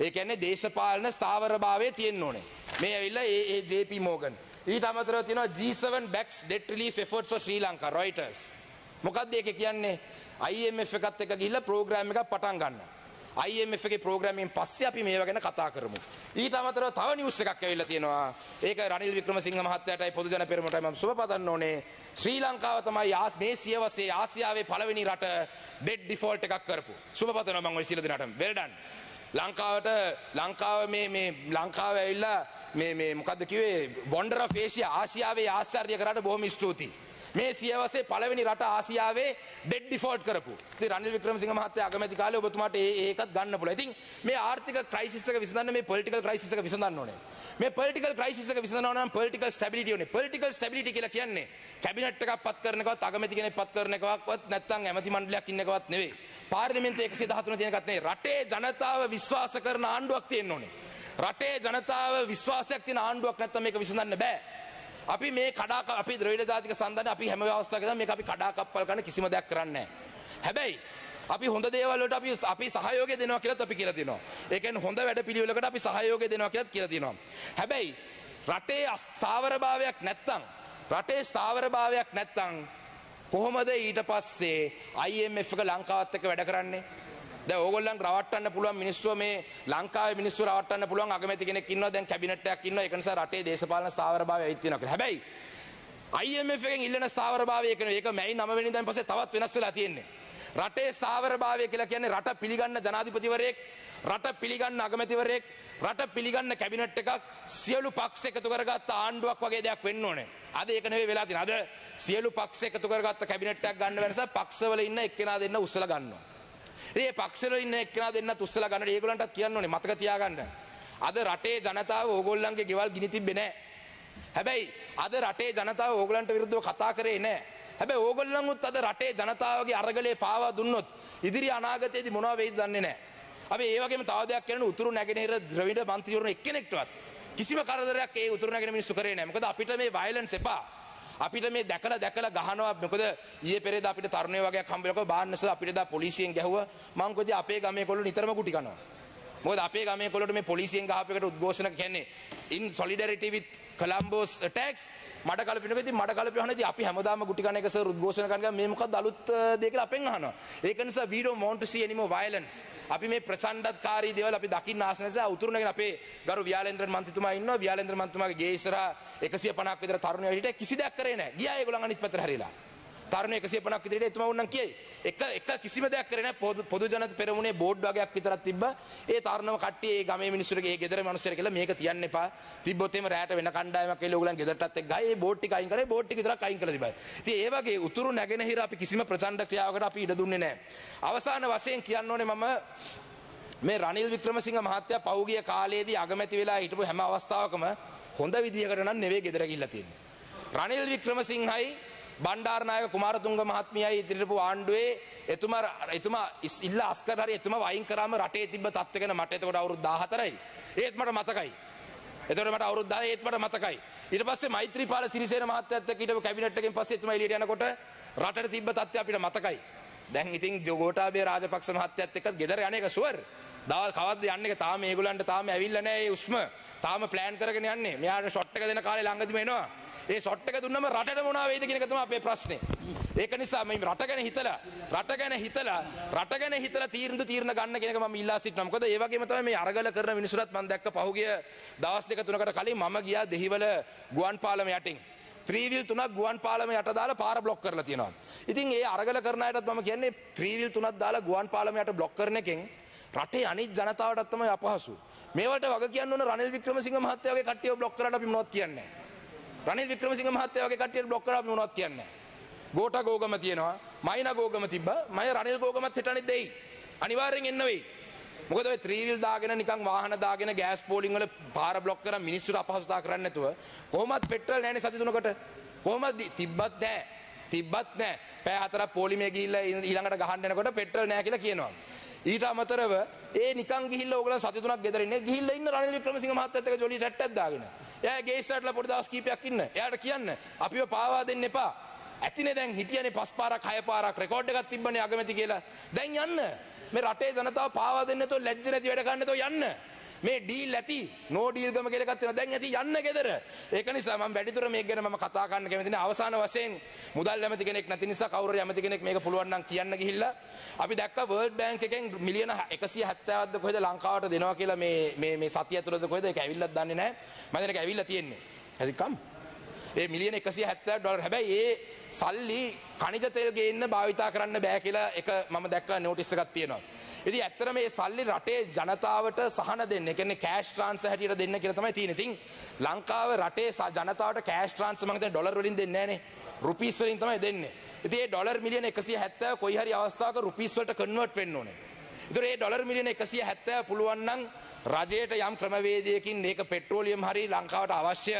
ඒ කියන්නේ දේශපාලන ස්ථාවරභාවය තියෙන්න ඕනේ. මේ ඇවිල්ලා ඒ ඒ JP Morgan. ඊට අමතරව තියෙනවා G7 backs debt relief efforts for Sri Lanka Reuters. මොකක්ද ඒක කියන්නේ? IMF එකත් එක්ක ගිහිල්ලා ප්‍රෝග්‍රෑම් එකක් පටන් ගන්න. IMF එකේ ප්‍රෝග්‍රෑමින් පස්සේ අපි මේවා ගැන කතා කරමු. ඊට අමතරව තව නිවුස් එකක් ඇවිල්ලා තියෙනවා. ඒක රනිල් වික්‍රමසිංහ මහත්තයාටයි පොදු ජන පෙරමුණටයි මම සුබ පතන්න ඕනේ. ශ්‍රී ලංකාව තමයි මේ සියවසේ ආසියාවේ පළවෙනි රට ඩෙඩ් ඩිෆෝල්ට් එකක් කරපු. සුබ පතනවා මම ඔය සියලු දෙනාටම. well done. ලංකාවට ලංකාව මේ මේ ලංකාව ඇවිල්ලා මේ මේ මොකද්ද කිව්වේ වොන්ඩර් ඔෆ් ඒෂියා ආසියාවේ ආශ්චර්ය කරාට බොහොම ස්තුතියි. මේ සියවසේ පළවෙනි රට ආසියාවේ ඩෙඩ් ඩිෆෝල්ට් කරපු. ඉතින් රනිල් වික්‍රමසිංහ මහත්තයා අගමැති කාලේ ඔබතුමාට ඒ ඒකත් ගන්න පුළුවන්. ඉතින් මේ ආර්ථික ක්‍රයිසිස් එක විසඳන්න මේ පොලිටිකල් ක්‍රයිසිස් එක විසඳන්න ඕනේ. මේ පොලිටිකල් ක්‍රයිසිස් එක විසඳනවා නම් පොලිටිකල් ස්ටැබිලිටි ඕනේ. පොලිටිකල් ස්ටැබිලිටි කියලා කියන්නේ කැබිනට් එකක් පත් කරන එකවත් අගමැති කෙනෙක් පත් කරන එකවත් නැත්නම් ඇමති මණ්ඩලයක් ඉන්න එකවත් නෙවෙයි. පාර්ලිමේන්තුවේ 113 තියෙන එකත් නෙවෙයි. රටේ ජනතාව විශ්වාස කරන ආණ්ඩුවක් තියෙන්න ඕනේ. රටේ ජනතාව විශ්වාසයක් තියෙන ආණ්ඩුවක් නැත්නම් මේක විසඳන්න බෑ. අපි මේ කඩාක අපි ද්‍රවිඩ ජාතික සන්ධානය අපි හැම අවස්ථාවකදම මේක අපි කඩාකප්පල් කරන කිසිම දෙයක් කරන්නේ නැහැ. හැබැයි අපි හොඳ දේවල් වලට අපි අපි සහයෝගය දෙනවා කියලාත් අපි කියලා තියෙනවා. ඒ කියන්නේ හොඳ වැඩපිළිවෙලකට අපි සහයෝගය දෙනවා කියලාත් කියලා තියෙනවා. හැබැයි රටේ ස්ථාවරභාවයක් නැත්තම් රටේ ස්ථාවරභාවයක් නැත්තම් කොහොමද ඊට පස්සේ IMF එක ලංකාවත් එක්ක වැඩ කරන්නේ? දැන් ඕගොල්ලන් රවට්ටන්න පුළුවන් මිනිස්සුව මේ ලංකාවේ මිනිස්සු රවට්ටන්න පුළුවන් අගමැති කෙනෙක් ඉන්නවා දැන් කැබිනට් එකක් ඉන්නවා ඒක නිසා රටේ දේශපාලන ස්ථාවරභාවය ඇවිත් තියෙනවා කියලා. හැබැයි IMF එකෙන් ඉල්ලන ස්ථාවරභාවය කියන එක මැයි 9 වෙනිදාන් පස්සේ තවත් වෙනස් වෙලා තියෙන්නේ. රටේ ස්ථාවරභාවය කියලා කියන්නේ රට පිළිගන්න ජනාධිපතිවරයෙක් රට පිළිගන්න අගමැතිවරයෙක් රට පිළිගන්න කැබිනට් එකක් සියලු පක්ෂ එකතු කරගත්ත ආණ්ඩුවක් වගේ දෙයක් වෙන්න ඕනේ. අද ඒක නෙවෙයි වෙලා තියෙන්නේ. අද සියලු පක්ෂ එකතු කරගත්ත කැබිනට් එකක් ගන්න වෙනස පක්ෂවල ඉන්න එක්කෙනා දෙන්න උස්සලා ගන්නවා. ඒ පක්ෂවල ඉන්න එක්කෙනා දෙන්නත් උස්සලා ගන්නට ඒගොල්ලන්ටත් කියන්න ඕනේ මතක තියාගන්න. අද රටේ ජනතාව ඕගොල්ලන්ගේ ගෙවල් ගිනි තිබ්බේ නැහැ. හැබැයි අද රටේ ජනතාව ඕගොල්ලන්ට විරුද්ධව කතා කරේ නැහැ. හැබැයි ඕගොල්ලන්ුත් අද රටේ ජනතාවගේ අරගලේ පාවා දුන්නොත් ඉදිරි අනාගතයේදී මොනවා වෙයිද දන්නේ නැහැ. අපි ඒ වගේම තව දෙයක් කියන්නේ උතුරු නැගෙනහිර ද්‍රවිඩ මන්ත්‍රීවරුන් එක්කෙනෙක්ටවත් කිසිම කරදරයක් ඒ උතුරු නැගෙන මිනිස්සු කරේ නැහැ. මොකද අපිට මේ වයලන්ස් එපා. අපිට මේ දැකලා දැකලා ගහනවා. මොකද ඊයේ පෙරේද අපිට තරුණයෝ වගේක් හම්බෙලා බාන්නසල අපිට දා පොලිසියෙන් ගැහුවා. මං කොහොද අපේ ගමේ කොල්ලෝ නිතරම කුටි කනවා. මොකද අපේ ගමේ කොල්ලොට මේ පොලිසියෙන් ගහපු එකට උද්ඝෝෂණ කියන්නේ in solidarity with Colombo's attacks මඩ කලපිනක ඉතින් මඩ කලපිනවනේ ඉතින් අපි හැමදාම ගුටි කන එක සර් උද්ඝෝෂණ කරන මේ මොකක්ද අලුත් දෙයක් කියලා අපෙන් අහනවා. ඒක නිසා we don't want to see any more violence. අපි මේ ප්‍රචණ්ඩත්කාරී දේවල් අපි දකින්න ආස නිසා උතුරු නැගෙන අපේ ගරු ව්‍යාලේන්ද්‍රන් මන්ත්‍රීතුමා ඉන්නවා. ව්‍යාලේන්ද්‍ර මන්ත්‍රීතුමාගේ ගේ ඉස්සරහා 150ක් විතර තරුණයෝ හිටියේ. කිසි දෙයක් කරේ නැහැ. ගියා ඒගොල්ලන් අනිත් පැත්තට හැරිලා. තරුණ 150ක් විතරට එතුමා වුණනම් කියයි. එක එක කිසිම දෙයක් කරේ නැහැ. පොදු පොදු ජනත පෙරමුණේ බෝඩ් වගේක් විතරක් තිබ්බා. ඒ තරුණව කට්ටිය ඒ ගමේ මිනිස්සුන්ගේ ඒ ගෙදර මිනිස්සුන්ට කියලා මේක තියන්න එපා. තිබ්බොත් එimhe රැයට වෙන කණ්ඩායමක් එල්ල ඕගලන් ගෙදරටත් එක්ක ගහයි. ඒ බෝඩ් ටික අයින් කරේ. බෝඩ් ටික විතරක් අයින් කරලා තිබයි. ඉතින් ඒ වගේ උතුරු නැගෙනහිර අපි කිසිම ප්‍රචණ්ඩ ක්‍රියාවකට අපි ඉඩ දුන්නේ නැහැ. අවසාන වශයෙන් කියන්න ඕනේ මම මේ රනිල් වික්‍රමසිංහ මහත්තයා පෞගිය කාලයේදී අගමැති වෙලා හිටපු හැම අවස්ථාවකම හොඳ විදියකට නම් නෙවෙයි ගෙදර ගිහිල්ලා තියෙන්නේ. රනිල් වික්‍රමසිංහයි බණ්ඩාරනායක කුමාරතුංග මහත්මියයි ඉදිරිපු ආණ්ඩුවේ එතුමා එතුමා ඉල්ල අස්කර හරි එතුමා වයින් කරාම රටේ තිබ්බ තත්ත්ව ගැන මට එතකොට අවුරුදු 14යි. ඒත් මට මතකයි. එතකොට මට අවුරුදු 10 ඒත් මට මතකයි. ඊට පස්සේ මෛත්‍රීපාල සිරිසේන මහත්තයත් එක්ක හිටපු කැබිනට් එකෙන් පස්සේ එතුමා එළියට යනකොට රටට තිබ්බ තත්ත්වය අපිට මතකයි. දැන් ඉතින් ජෝගෝටාබේ රාජපක්ෂ මහත්තයත් එක්ක ගෙදර යන්නේ එක ෂුවර්. දවල් කවද්ද යන්නේ එක තාම මේගොල්ලන්ට තාම ඇවිල්ලා නැහැ ඒ උස්ම. තාම ප්ලෑන් කරගෙන යන්නේ. මෙයාට ෂොට් එක දෙන කාලේ ළඟදිම එනවා. ඒ ෂොට් එක දුන්නම රටට මොනවා වෙයිද කියන එක තමයි අපේ ප්‍රශ්නේ. ඒක නිසා මේ රට ගැන හිතලා රට ගැන හිතලා රට ගැන හිතලා තීරණ තීරණ ගන්න කියන එක මම ඉල්ලා සිටිනවා. මොකද ඒ වගේම තමයි මේ අරගල කරන මිනිස්සුන්ට මම දැක්ක පහුගිය දවස් දෙක තුනකට කලින් මම ගියා දෙහිවල ගුවන් පාලම යටින්. ත්‍රීවිල් තුනක් ගුවන් පාලම යට දාලා පාර බ්ලොක් කරලා තියෙනවා. ඉතින් ඒ අරගල කරන අයටත් මම කියන්නේ ත්‍රීවිල් තුනක් දාලා ගුවන් පාලම යට බ්ලොක් කරන එකෙන් රටේ අනිත් ජනතාවටත් තමයි අපහසු. මේවට වග කියන්න ඕන රනිල් වික්‍රමසිංහ මහත්තයා වගේ කට්ටියව බ්ලොක් කරන්න අපි මොනවද කියන්නේ? රනිල් වික්‍රමසිංහ මහත්තයා වගේ කට්ටියට බ්ලොක් කරලා අපි මොනවද කියන්නේ? ගෝඨා ගෝගම තියෙනවා, මයිනා ගෝගම තිබ්බා, මම රනිල් ගෝගමත් හිටන්නේ දෙයි. අනිවාර්යෙන් එන්න වෙයි. මොකද ඔය ත්‍රීවිල් දාගෙන නිකන් වාහන දාගෙන ගෑස් පෝලිං වල පාර බ්ලොක් කරන් මිනිස්සුන්ට අපහසුතාව කරන්නේ නැතුව කොහොමත් පෙට්‍රල් නැහැනේ සති තුනකට. කොහොමද තිබ්බත් නැහැ. තිබ්බත් නැහැ. පෑ හතරක් පොලිමේ ගිහිල්ලා ඊළඟට ගහන්න යනකොට පෙට්‍රල් නැහැ කියලා කියනවා. ඊට අමතරව ඒ නිකන් ගිහිල්ලා ඕගලන් සති තුනක් ගෙදර ඉන්නේ ගිහිල්ලා ඉන්න රනිල් වික්‍රමසිංහ මහත්තයත් එක්ක ජොලි සැට් එකක් දාගෙන. එයා ගේ ඉස්සරහටලා පොඩි දවස් කීපයක් ඉන්න. එයාට කියන්න අපිව පාවා දෙන්න එපා. ඇතිනේ දැන් හිටියනේ පස් පාරක් හය පාරක් රෙකෝඩ් එකක් තිබ්බනේ අගමැති කියලා. දැන් යන්න. මේ රටේ ජනතාව පාවා දෙන්න නැතුව ලැජ්ජ නැති වැඩ ගන්න නැතුව යන්න. මේ ඩීල් ඇති නෝ ඩීල් ගම කියලා එකක් තියෙනවා දැන් ඇති යන්න ගෙදර ඒක නිසා මම වැඩිදුර මේක ගැන මම කතා කරන්න කැමති නැහැ අවසාන වශයෙන් මුදල් ඇමති කෙනෙක් නැති නිසා කවුරු හරි ඇමති කෙනෙක් මේක පුළුවන් නම් කියන්න ගිහිල්ලා අපි දැක්ක වර්ල්ඩ් බැංක් එකෙන් මිලියන 170ක්ද කොහෙද ලංකාවට දෙනවා කියලා මේ මේ මේ සතිය ඇතුළත කොහෙද? ඒක ඇවිල්ලත් දන්නේ නැහැ මම දැන් ඒක ඇවිල්ලා තියෙන්නේ. හරිකම් ඒ මිලියන 170 ඩොලර් හැබැයි ඒ සල්ලි කනිජ තෙල් ගේන්න භාවිතා කරන්න බෑ කියලා එක මම දැක්ක නෝටිස් එකක් තියෙනවා. ඉතින් ඇත්තට මේ සල්ලි රටේ ජනතාවට සහන දෙන්න. ඒ කියන්නේ කෑෂ් ට්‍රාන්ස්ෆර් හැටියට දෙන්න කියලා තමයි තියෙන්නේ. ඉතින් ලංකාව රටේ ජනතාවට කෑෂ් ට්‍රාන්ස්ෆර් මම හිතන්නේ ඩොලර් වලින් දෙන්නේ නැහනේ. රුපීස් වලින් තමයි දෙන්නේ. ඉතින් ඒ ඩොලර් මිලියන 170 කොයි හරි අවස්ථාවක රුපීස් වලට කන්වර්ට් වෙන්න ඕනේ. ඒතර ඒ ඩොලර් මිලියන 170 පුළුවන් නම් රජයට යම් ක්‍රමවේදයකින් ඒක පෙට්‍රෝලියම් හරි ලංකාවට අවශ්‍ය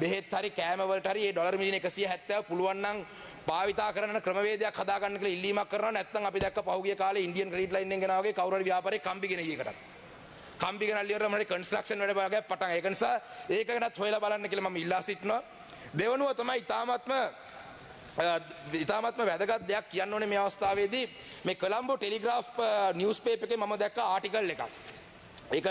බෙහෙත් හරි කෑමවලට හරි ඒ ඩොලර් මිලියන 170 පුළුවන් නම් භාවිතා කරන ක්‍රමවේදයක් හදාගන්න කියලා ඉල්ලීමක් කරනවා. නැත්නම් අපි දැක්ක පහුගිය කාලේ ඉන්දියන් ක්‍රෙඩිට් ලයින් එකෙන් ගෙනා වගේ කවුරු හරි ව්‍යාපාරේ කම්බි ගෙන ඊයකටත් කම්බි ගෙනල්ලි වල මම කන්ස්ට්‍රක්ෂන් වැඩ බලගෑ පටන් ඒක නිසා ඒක ගැනත් හොයලා බලන්න කියලා මම ඉල්ලා සිටිනවා. දෙවනුව තමයි ඊ타මත්ම ඉතාමත්ම වැදගත් දෙයක් කියන්න ඕනේ මේ අවස්ථාවේදී. මේ කොළඹ ටෙලිග්‍රාෆ් නිවුස් පේපර් එකේ මම දැක්ක ආටිකල් එකක්. ඒක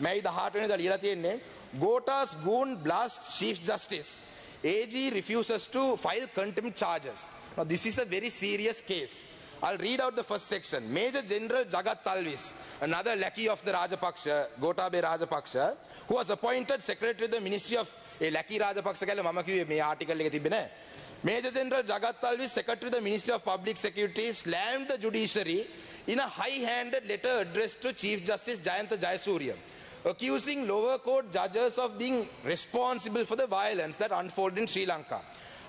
මැයි 18 වෙනිදා ලියලා තියෙන්නේ Gota's goon blasts chief justice. AG refuses to file contempt charges. Now this is a very serious case. I'll read out the first section. Major General Jagat Talvis, another lackey of the Rajapaksha, Gotabe Rajapaksha, who was appointed secretary of the Ministry of ඒ ලැකි රාජපක්ෂ කියලා මම කිව්වේ මේ ආටිකල් එක තිබෙන්නේ Major General Jagat Talvi, Secretary of the Ministry of Public Security, slammed the judiciary in a high-handed letter addressed to Chief Justice Jayanta Jayasurya, accusing lower court judges of being responsible for the violence that unfolded in Sri Lanka.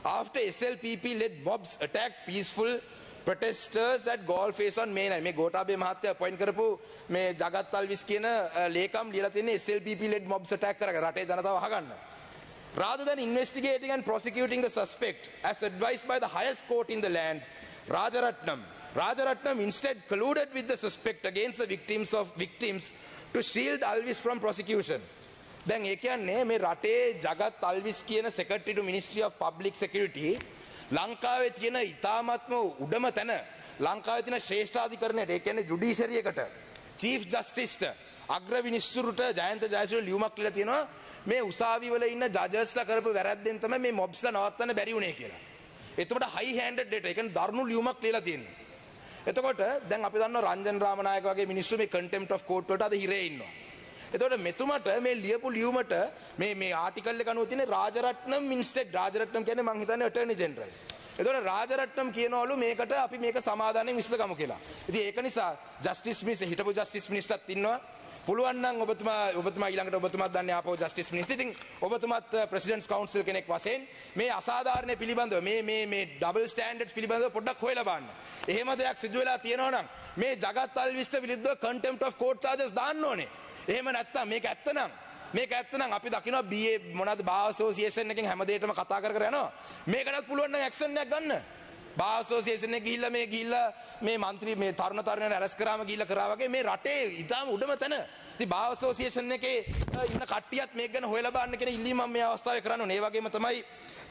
After SLPP-led mobs attacked peaceful ප්‍රටෙස්ටර්ස් at golf face on May 9 මේ ගෝඨාභය මහත්තයා appoint කරපු මේ ජගත් තල්විස් කියන ලේකම් ලියලා තියෙන්නේ SLPP led mobs attack කරගෙන රටේ ජනතාව අහගන්න. Rather than investigating and prosecuting the suspect, as advised by the highest court in the land, Rajaratnam, Rajaratnam instead colluded with the suspect against the victims of victims to shield Alvis from prosecution. දැන් ඒ කියන්නේ මේ රටේ ජගත් අල්විස් කියන secretary to ministry of public security ලංකාවේ තියෙන ඉතාමත්ම උඩම තැන ලංකාවේ තියෙන ශ්‍රේෂ්ඨාධිකරණයට ඒ කියන්නේ ජුඩිෂරි එකට චීෆ් ජස්ටිස්ට අග්‍ර විනිශ්චුරුට ජයන්ත ජයසූරිය ලියුමක් ලියලා තියෙනවා මේ උසාවිවල ඉන්න ජජස්ලා කරපු වැරද්දෙන් තමයි මේ මොබ්ස්ලා නවත්තන්න බැරි වුණේ කියලා. එතකොට හයි හෑන්ඩඩ් ඩේටා. ඒ කියන්නේ දරුණු ලියුමක් ලියලා තියෙනවා. එතකොට දැන් අපි දන්නවා රංජන් රාමනායක වගේ මිනිස්සු මේ කන්ටෙම්ප්ට් ඔෆ් කෝට් වලට අද හිරේ ඉන්නවා. එතකොට මෙතුමට මේ ලියපු ලියුමට මේ මේ ආටිකල් එක අනුව තියෙන රාජරත්නම් ඉන්ස්ටෙඩ් රාජරත්නම් කියන්නේ මං හිතන්නේ අටර්නි ජෙනරල්. එතකොට රාජරත්නම් කියනවලු මේකට අපි මේක සමාදානෙන් විසඳගමු කියලා. ඉතින් ඒක නිසා ජස්ටිස් මිනිස් හිටපු ජස්ටිස් මිනිස්ටර්ත් ඉන්නවා. පුළුවන් නම් ඔබතුමා ඔබතුමා ඊළඟට ඔබතුමාත් දන්නේ ආපහු ජස්ටිස් මිනිස්ටර්. ඉතින් ඔබතුමාත් uh, ප්‍රෙසිඩන්ට්ස් කවුන්සිල් කෙනෙක් වශයෙන් මේ අසාධාරණ පිළිබඳව මේ මේ මේ ඩබල් ස්ටෑන්ඩඩ්ස් පිළිබඳව පොඩ්ඩක් හොයලා බලන්න. එහෙම දෙයක් සිදු වෙලා තියෙනවා නම් මේ ජගත් අල්විස්ට විරුද්ධව කන්ටෙම්ප්ට් ඔෆ් කෝට් චාර්ජස් දාන්න ඕනේ. එහෙම නැත්තම් මේක ඇත්ත නම් මේක ඇත්තනම් අපි දකිනවා BA මොනවද බාර් ඇසෝසියේෂන් එකෙන් හැමදේටම කතා කර කර යනවා. මේකටත් පුළුවන් නම් ඇක්ෂන් එකක් ගන්න. බාර් ඇසෝසියේෂන් එක ගිහිල්ලා මේ ගිහිල්ලා මේ മന്ത്രി මේ තරුණ තරුණයන් අරස් කරාම ගිහිල්ලා කරා වගේ මේ රටේ ඉතාලම උඩම තැන. ඉතින් බාර් ඇසෝසියේෂන් එකේ ඉන්න කට්ටියත් මේක ගැන හොයලා බලන්න කියන ඉල්ලීම මම මේ අවස්ථාවේ කරන්න ඕනේ. ඒ වගේම තමයි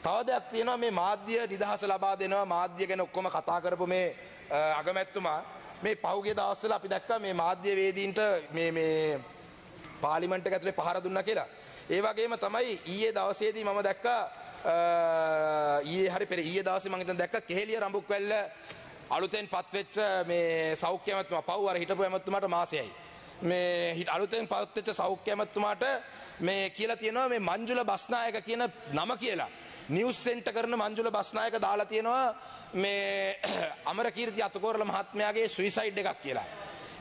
තව දෙයක් තියෙනවා මේ මාධ්‍ය නිදහස ලබා දෙනවා මාධ්‍ය ගැන ඔක්කොම කතා කරපු මේ අගමැතිතුමා මේ පහුගිය දවස්වල අපි දැක්කා මේ මාධ්‍ය වේදීන්ට මේ මේ පාලිමන්ට ඇතුලේ පහර දුන්නා කියලා. ඒ වගේම තමයි ඊයේ දවසේදී මම දැක්කා ඊයේ හරි පෙර ඊයේ දවසේ මම හිතන දැක්කා කෙහෙලිය රඹුක්වැල්ල අලුතෙන් පත්වෙච්ච මේ සෞඛ්‍ය ඇමතුමා පව් අර හිටපු ඇමතුමාට මාසයයි. මේ අලුතෙන් පත්වෙච්ච සෞඛ්‍ය ඇමතුමාට මේ කියලා තියෙනවා මේ මංජුල බස්නායක කියන නම කියලා. නිවස් සෙන්ටර් කරන මංජුල බස්නායක දාලා තියෙනවා මේ අමරකීර්ති අතකෝරල මහත්මයාගේ සුයිසයිඩ් එකක් කියලා.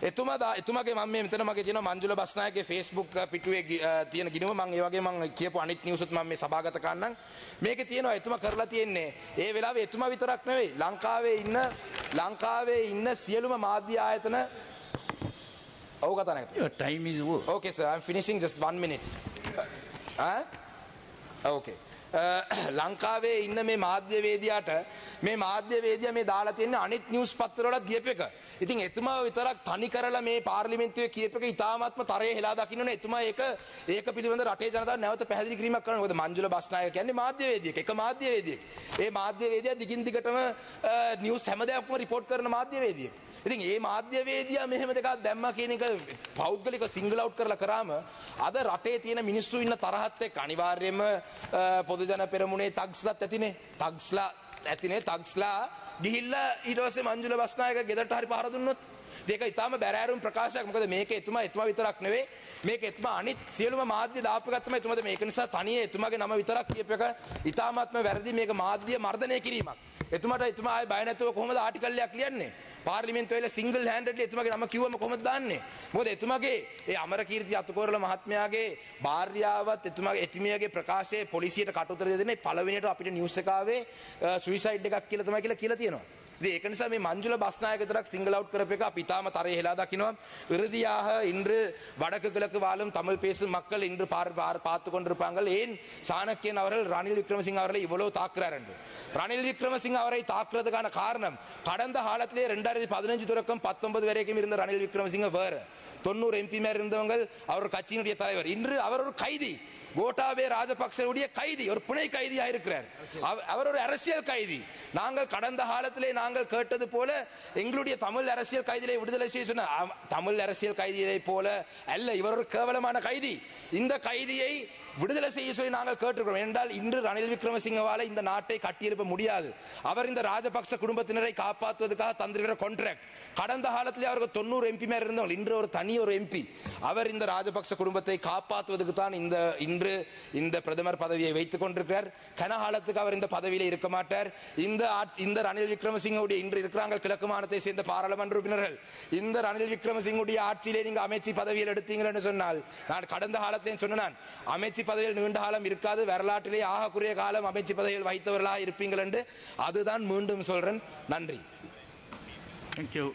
එතුමා එතුමගේ මම මෙතන මගේ තියෙන මංජුල බස්නායකගේ Facebook පිටුවේ තියෙන ගිණුම මම ඒ වගේ මම කියපු අනිත් නිවුසුත් මම මේ සභාගත කරන්නම් මේකේ තියෙනවා එතුමා කරලා තියෙන්නේ ඒ වෙලාවේ එතුමා විතරක් නෙවෙයි ලංකාවේ ඉන්න ලංකාවේ ඉන්න සියලුම මාධ්‍ය ආයතන ඔව් කතා නැගත Your time is over. Okay sir I'm finishing just one minute. Huh? Okay. ලංකාවේ ඉන්න මේ මාධ්‍යවේදයාට මේ මාධ්‍යවේදය මේ දාලා තියන්නේ අනිත් නිියස් පත්තරලත් ගියප එක. ඉතින් එතුමා විතරක් තනි කරලා මේ පාර්ලිමෙන්තුවේ කියප එක ඉතාමත්ම තරය හෙලා දකින්න එතුමා ඒක ඒක පිළිබඳ රටේ ජනතාව නැවත පැහැදිලි කිරීමක් කරනවා. මොකද මංජුල බස්නායක කියන්නේ මාධ්‍යවේදියෙක්. එක මාධ්‍යවේදියෙක්. ඒ මාධ්‍යවේදියා දිගින් දිගටම නිවුස් හැමදේක්ම රිපෝට් කරන මාධ්‍යවේදියෙක්. ඉතින් ඒ මාධ්‍යවේදියා මෙහෙම දෙකක් දැම්ම කියන එක පෞද්ගලික සිංගල් අවුට් කරලා කරාම අද රටේ තියෙන මිනිස්සු ඉන්න තරහත් එක්ක අනිවාර්යයෙන්ම පොදු ජන පෙරමුණේ තග්ස්ලත් ඇතිනේ. තග්ස්ලා ඇතිනේ. තග්ස්ලා ගිහිල්ලා ඊට පස්සේ මංජුල බස්නායක ගෙදරට හරි පහර දුන්නොත්. ඒක ඉතාම බැරෑරුම් ප්‍රකාශයක්. මොකද මේක එතුමා එතුමා විතරක් නෙවෙයි. මේක එතුමා අනිත් සියලුම මාධ්‍ය දාපු ගත්තම එතුමාද මේක නිසා තනියේ එතුමාගේ නම විතරක් කියප එක ඉතාමත්ම වැරදි. මේක මාධ්‍ය මර්ධනය කිරීමක්. එතුමාට එතුමා ආයේ බය නැතුව කොහොමද ආටිකල් එකක් ලියන්නේ? පාර්ලිමේන්තුවේ සිංගල් හෑන්ඩඩ්ලි එතුමාගේ නම කිව්වම කොහොමද දාන්නේ? මොකද එතුමාගේ ඒ අමරකීර්ති අතුකෝරල මහත්මයාගේ භාර්යාවත් එතුමාගේ එතිමියගේ ප්‍රකාශයේ පොලිසියට කටුතර දෙන්නේ පළවෙනියට අපිට නිවුස් එකාවේ සුයිසයිඩ් එකක් කියලා තමයි කියලා කියලා තියෙනවා. ඉතින් ඒක නිසා මේ මංජුල බස්නායක විතරක් සිංගල් අවුට් කරපු එක අපි තාම තරය හෙලා දකිනවා. விருதியாக இன்று வடக்கு கிழக்கு வாழும் தமிழ் பேசும் மக்கள் இன்று பார் பார்த்து கொண்டிருப்பாங்கள் ஏன் சாணக்கியன் அவர்கள் ரணில் விக்ரமசிங்க அவர்களை இவ்வளவு தாக்குறார் என்று ரணில் விக்ரமசிங்க அவரை தாக்குறதுக்கான காரணம் கடந்த காலத்திலே ரெண்டாயிரத்தி பதினஞ்சு தொடக்கம் பத்தொன்பது வரைக்கும் இருந்த ரணில் விக்ரமசிங்க வேறு தொண்ணூறு எம்பி மேல் இருந்தவங்க அவர் கட்சியினுடைய தலைவர் இன்று அவர் ஒரு கைதி கோட்டாபே ராஜபக்சவுடைய கைதி ஒரு புனை கைதியாக இருக்கிறார். அவர் ஒரு அரசியல் கைதி. நாங்கள் கடந்த காலத்திலே நாங்கள் கேட்டது போல எங்களுடைய தமிழ் அரசியல் கைதிகளை விடுதலை செய்ய சொன்ன தமிழ் அரசியல் கைதியை போல அல்ல இவர் ஒரு கேவலமான கைதி. இந்த கைதியை விடுதலை செய்ய சொல்லி நாங்கள் கேட்டிருக்கிறோம். என்றால் இன்று ரணில் விக்ரமசிங்கவால இந்த நாட்டை கட்டியெழுப்ப முடியாது. அவர் இந்த ராஜபக்ச குடும்பத்தினரை காப்பாற்றுவதற்காக தந்திருக்கிற கான்ட்ராக்ட் கடந்த காலத்திலே அவருக்கு தொண்ணூறு எம்பி மேல இருந்தவங்க. இன்று ஒரு தனி ஒரு எம்பி அவர் இந்த ராஜபக்ச குடும்பத்தை காப்பாற்றுவதற்கு தான் இந்த இன்று இந்த பிரதமர் பதவியை வைத்துக் கொண்டிருக்கிறார். கனகாலத்துக்கு அவர் இந்த பதவியில இருக்க மாட்டார். இந்த இந்த ரணில் விக்ரமசிங்கவுடைய இன்று இருக்கிறாங்க கிழக்கு மாநிலத்தை சேர்ந்த பாராளுமன்ற உறுப்பினர்கள். இந்த ரணில் விக்ரமசிங்குடைய ஆட்சியிலே நீங்க அமைச்சு பதவியில் எடுத்தீங்கன்னு சொன்னால் நான் கடந்த காலத்தையும் சொன்னான் அமைச்சு பதவியில் நீண்ட காலம் இருக்காது. வரலாற்றிலே ஆகக்குரிய காலம் அமைச்சு பதவியில் வைத்தவர்களாக இருப்பீங்கள் என்று அதுதான் மீண்டும் சொல்றேன். நன்றி. Thank you.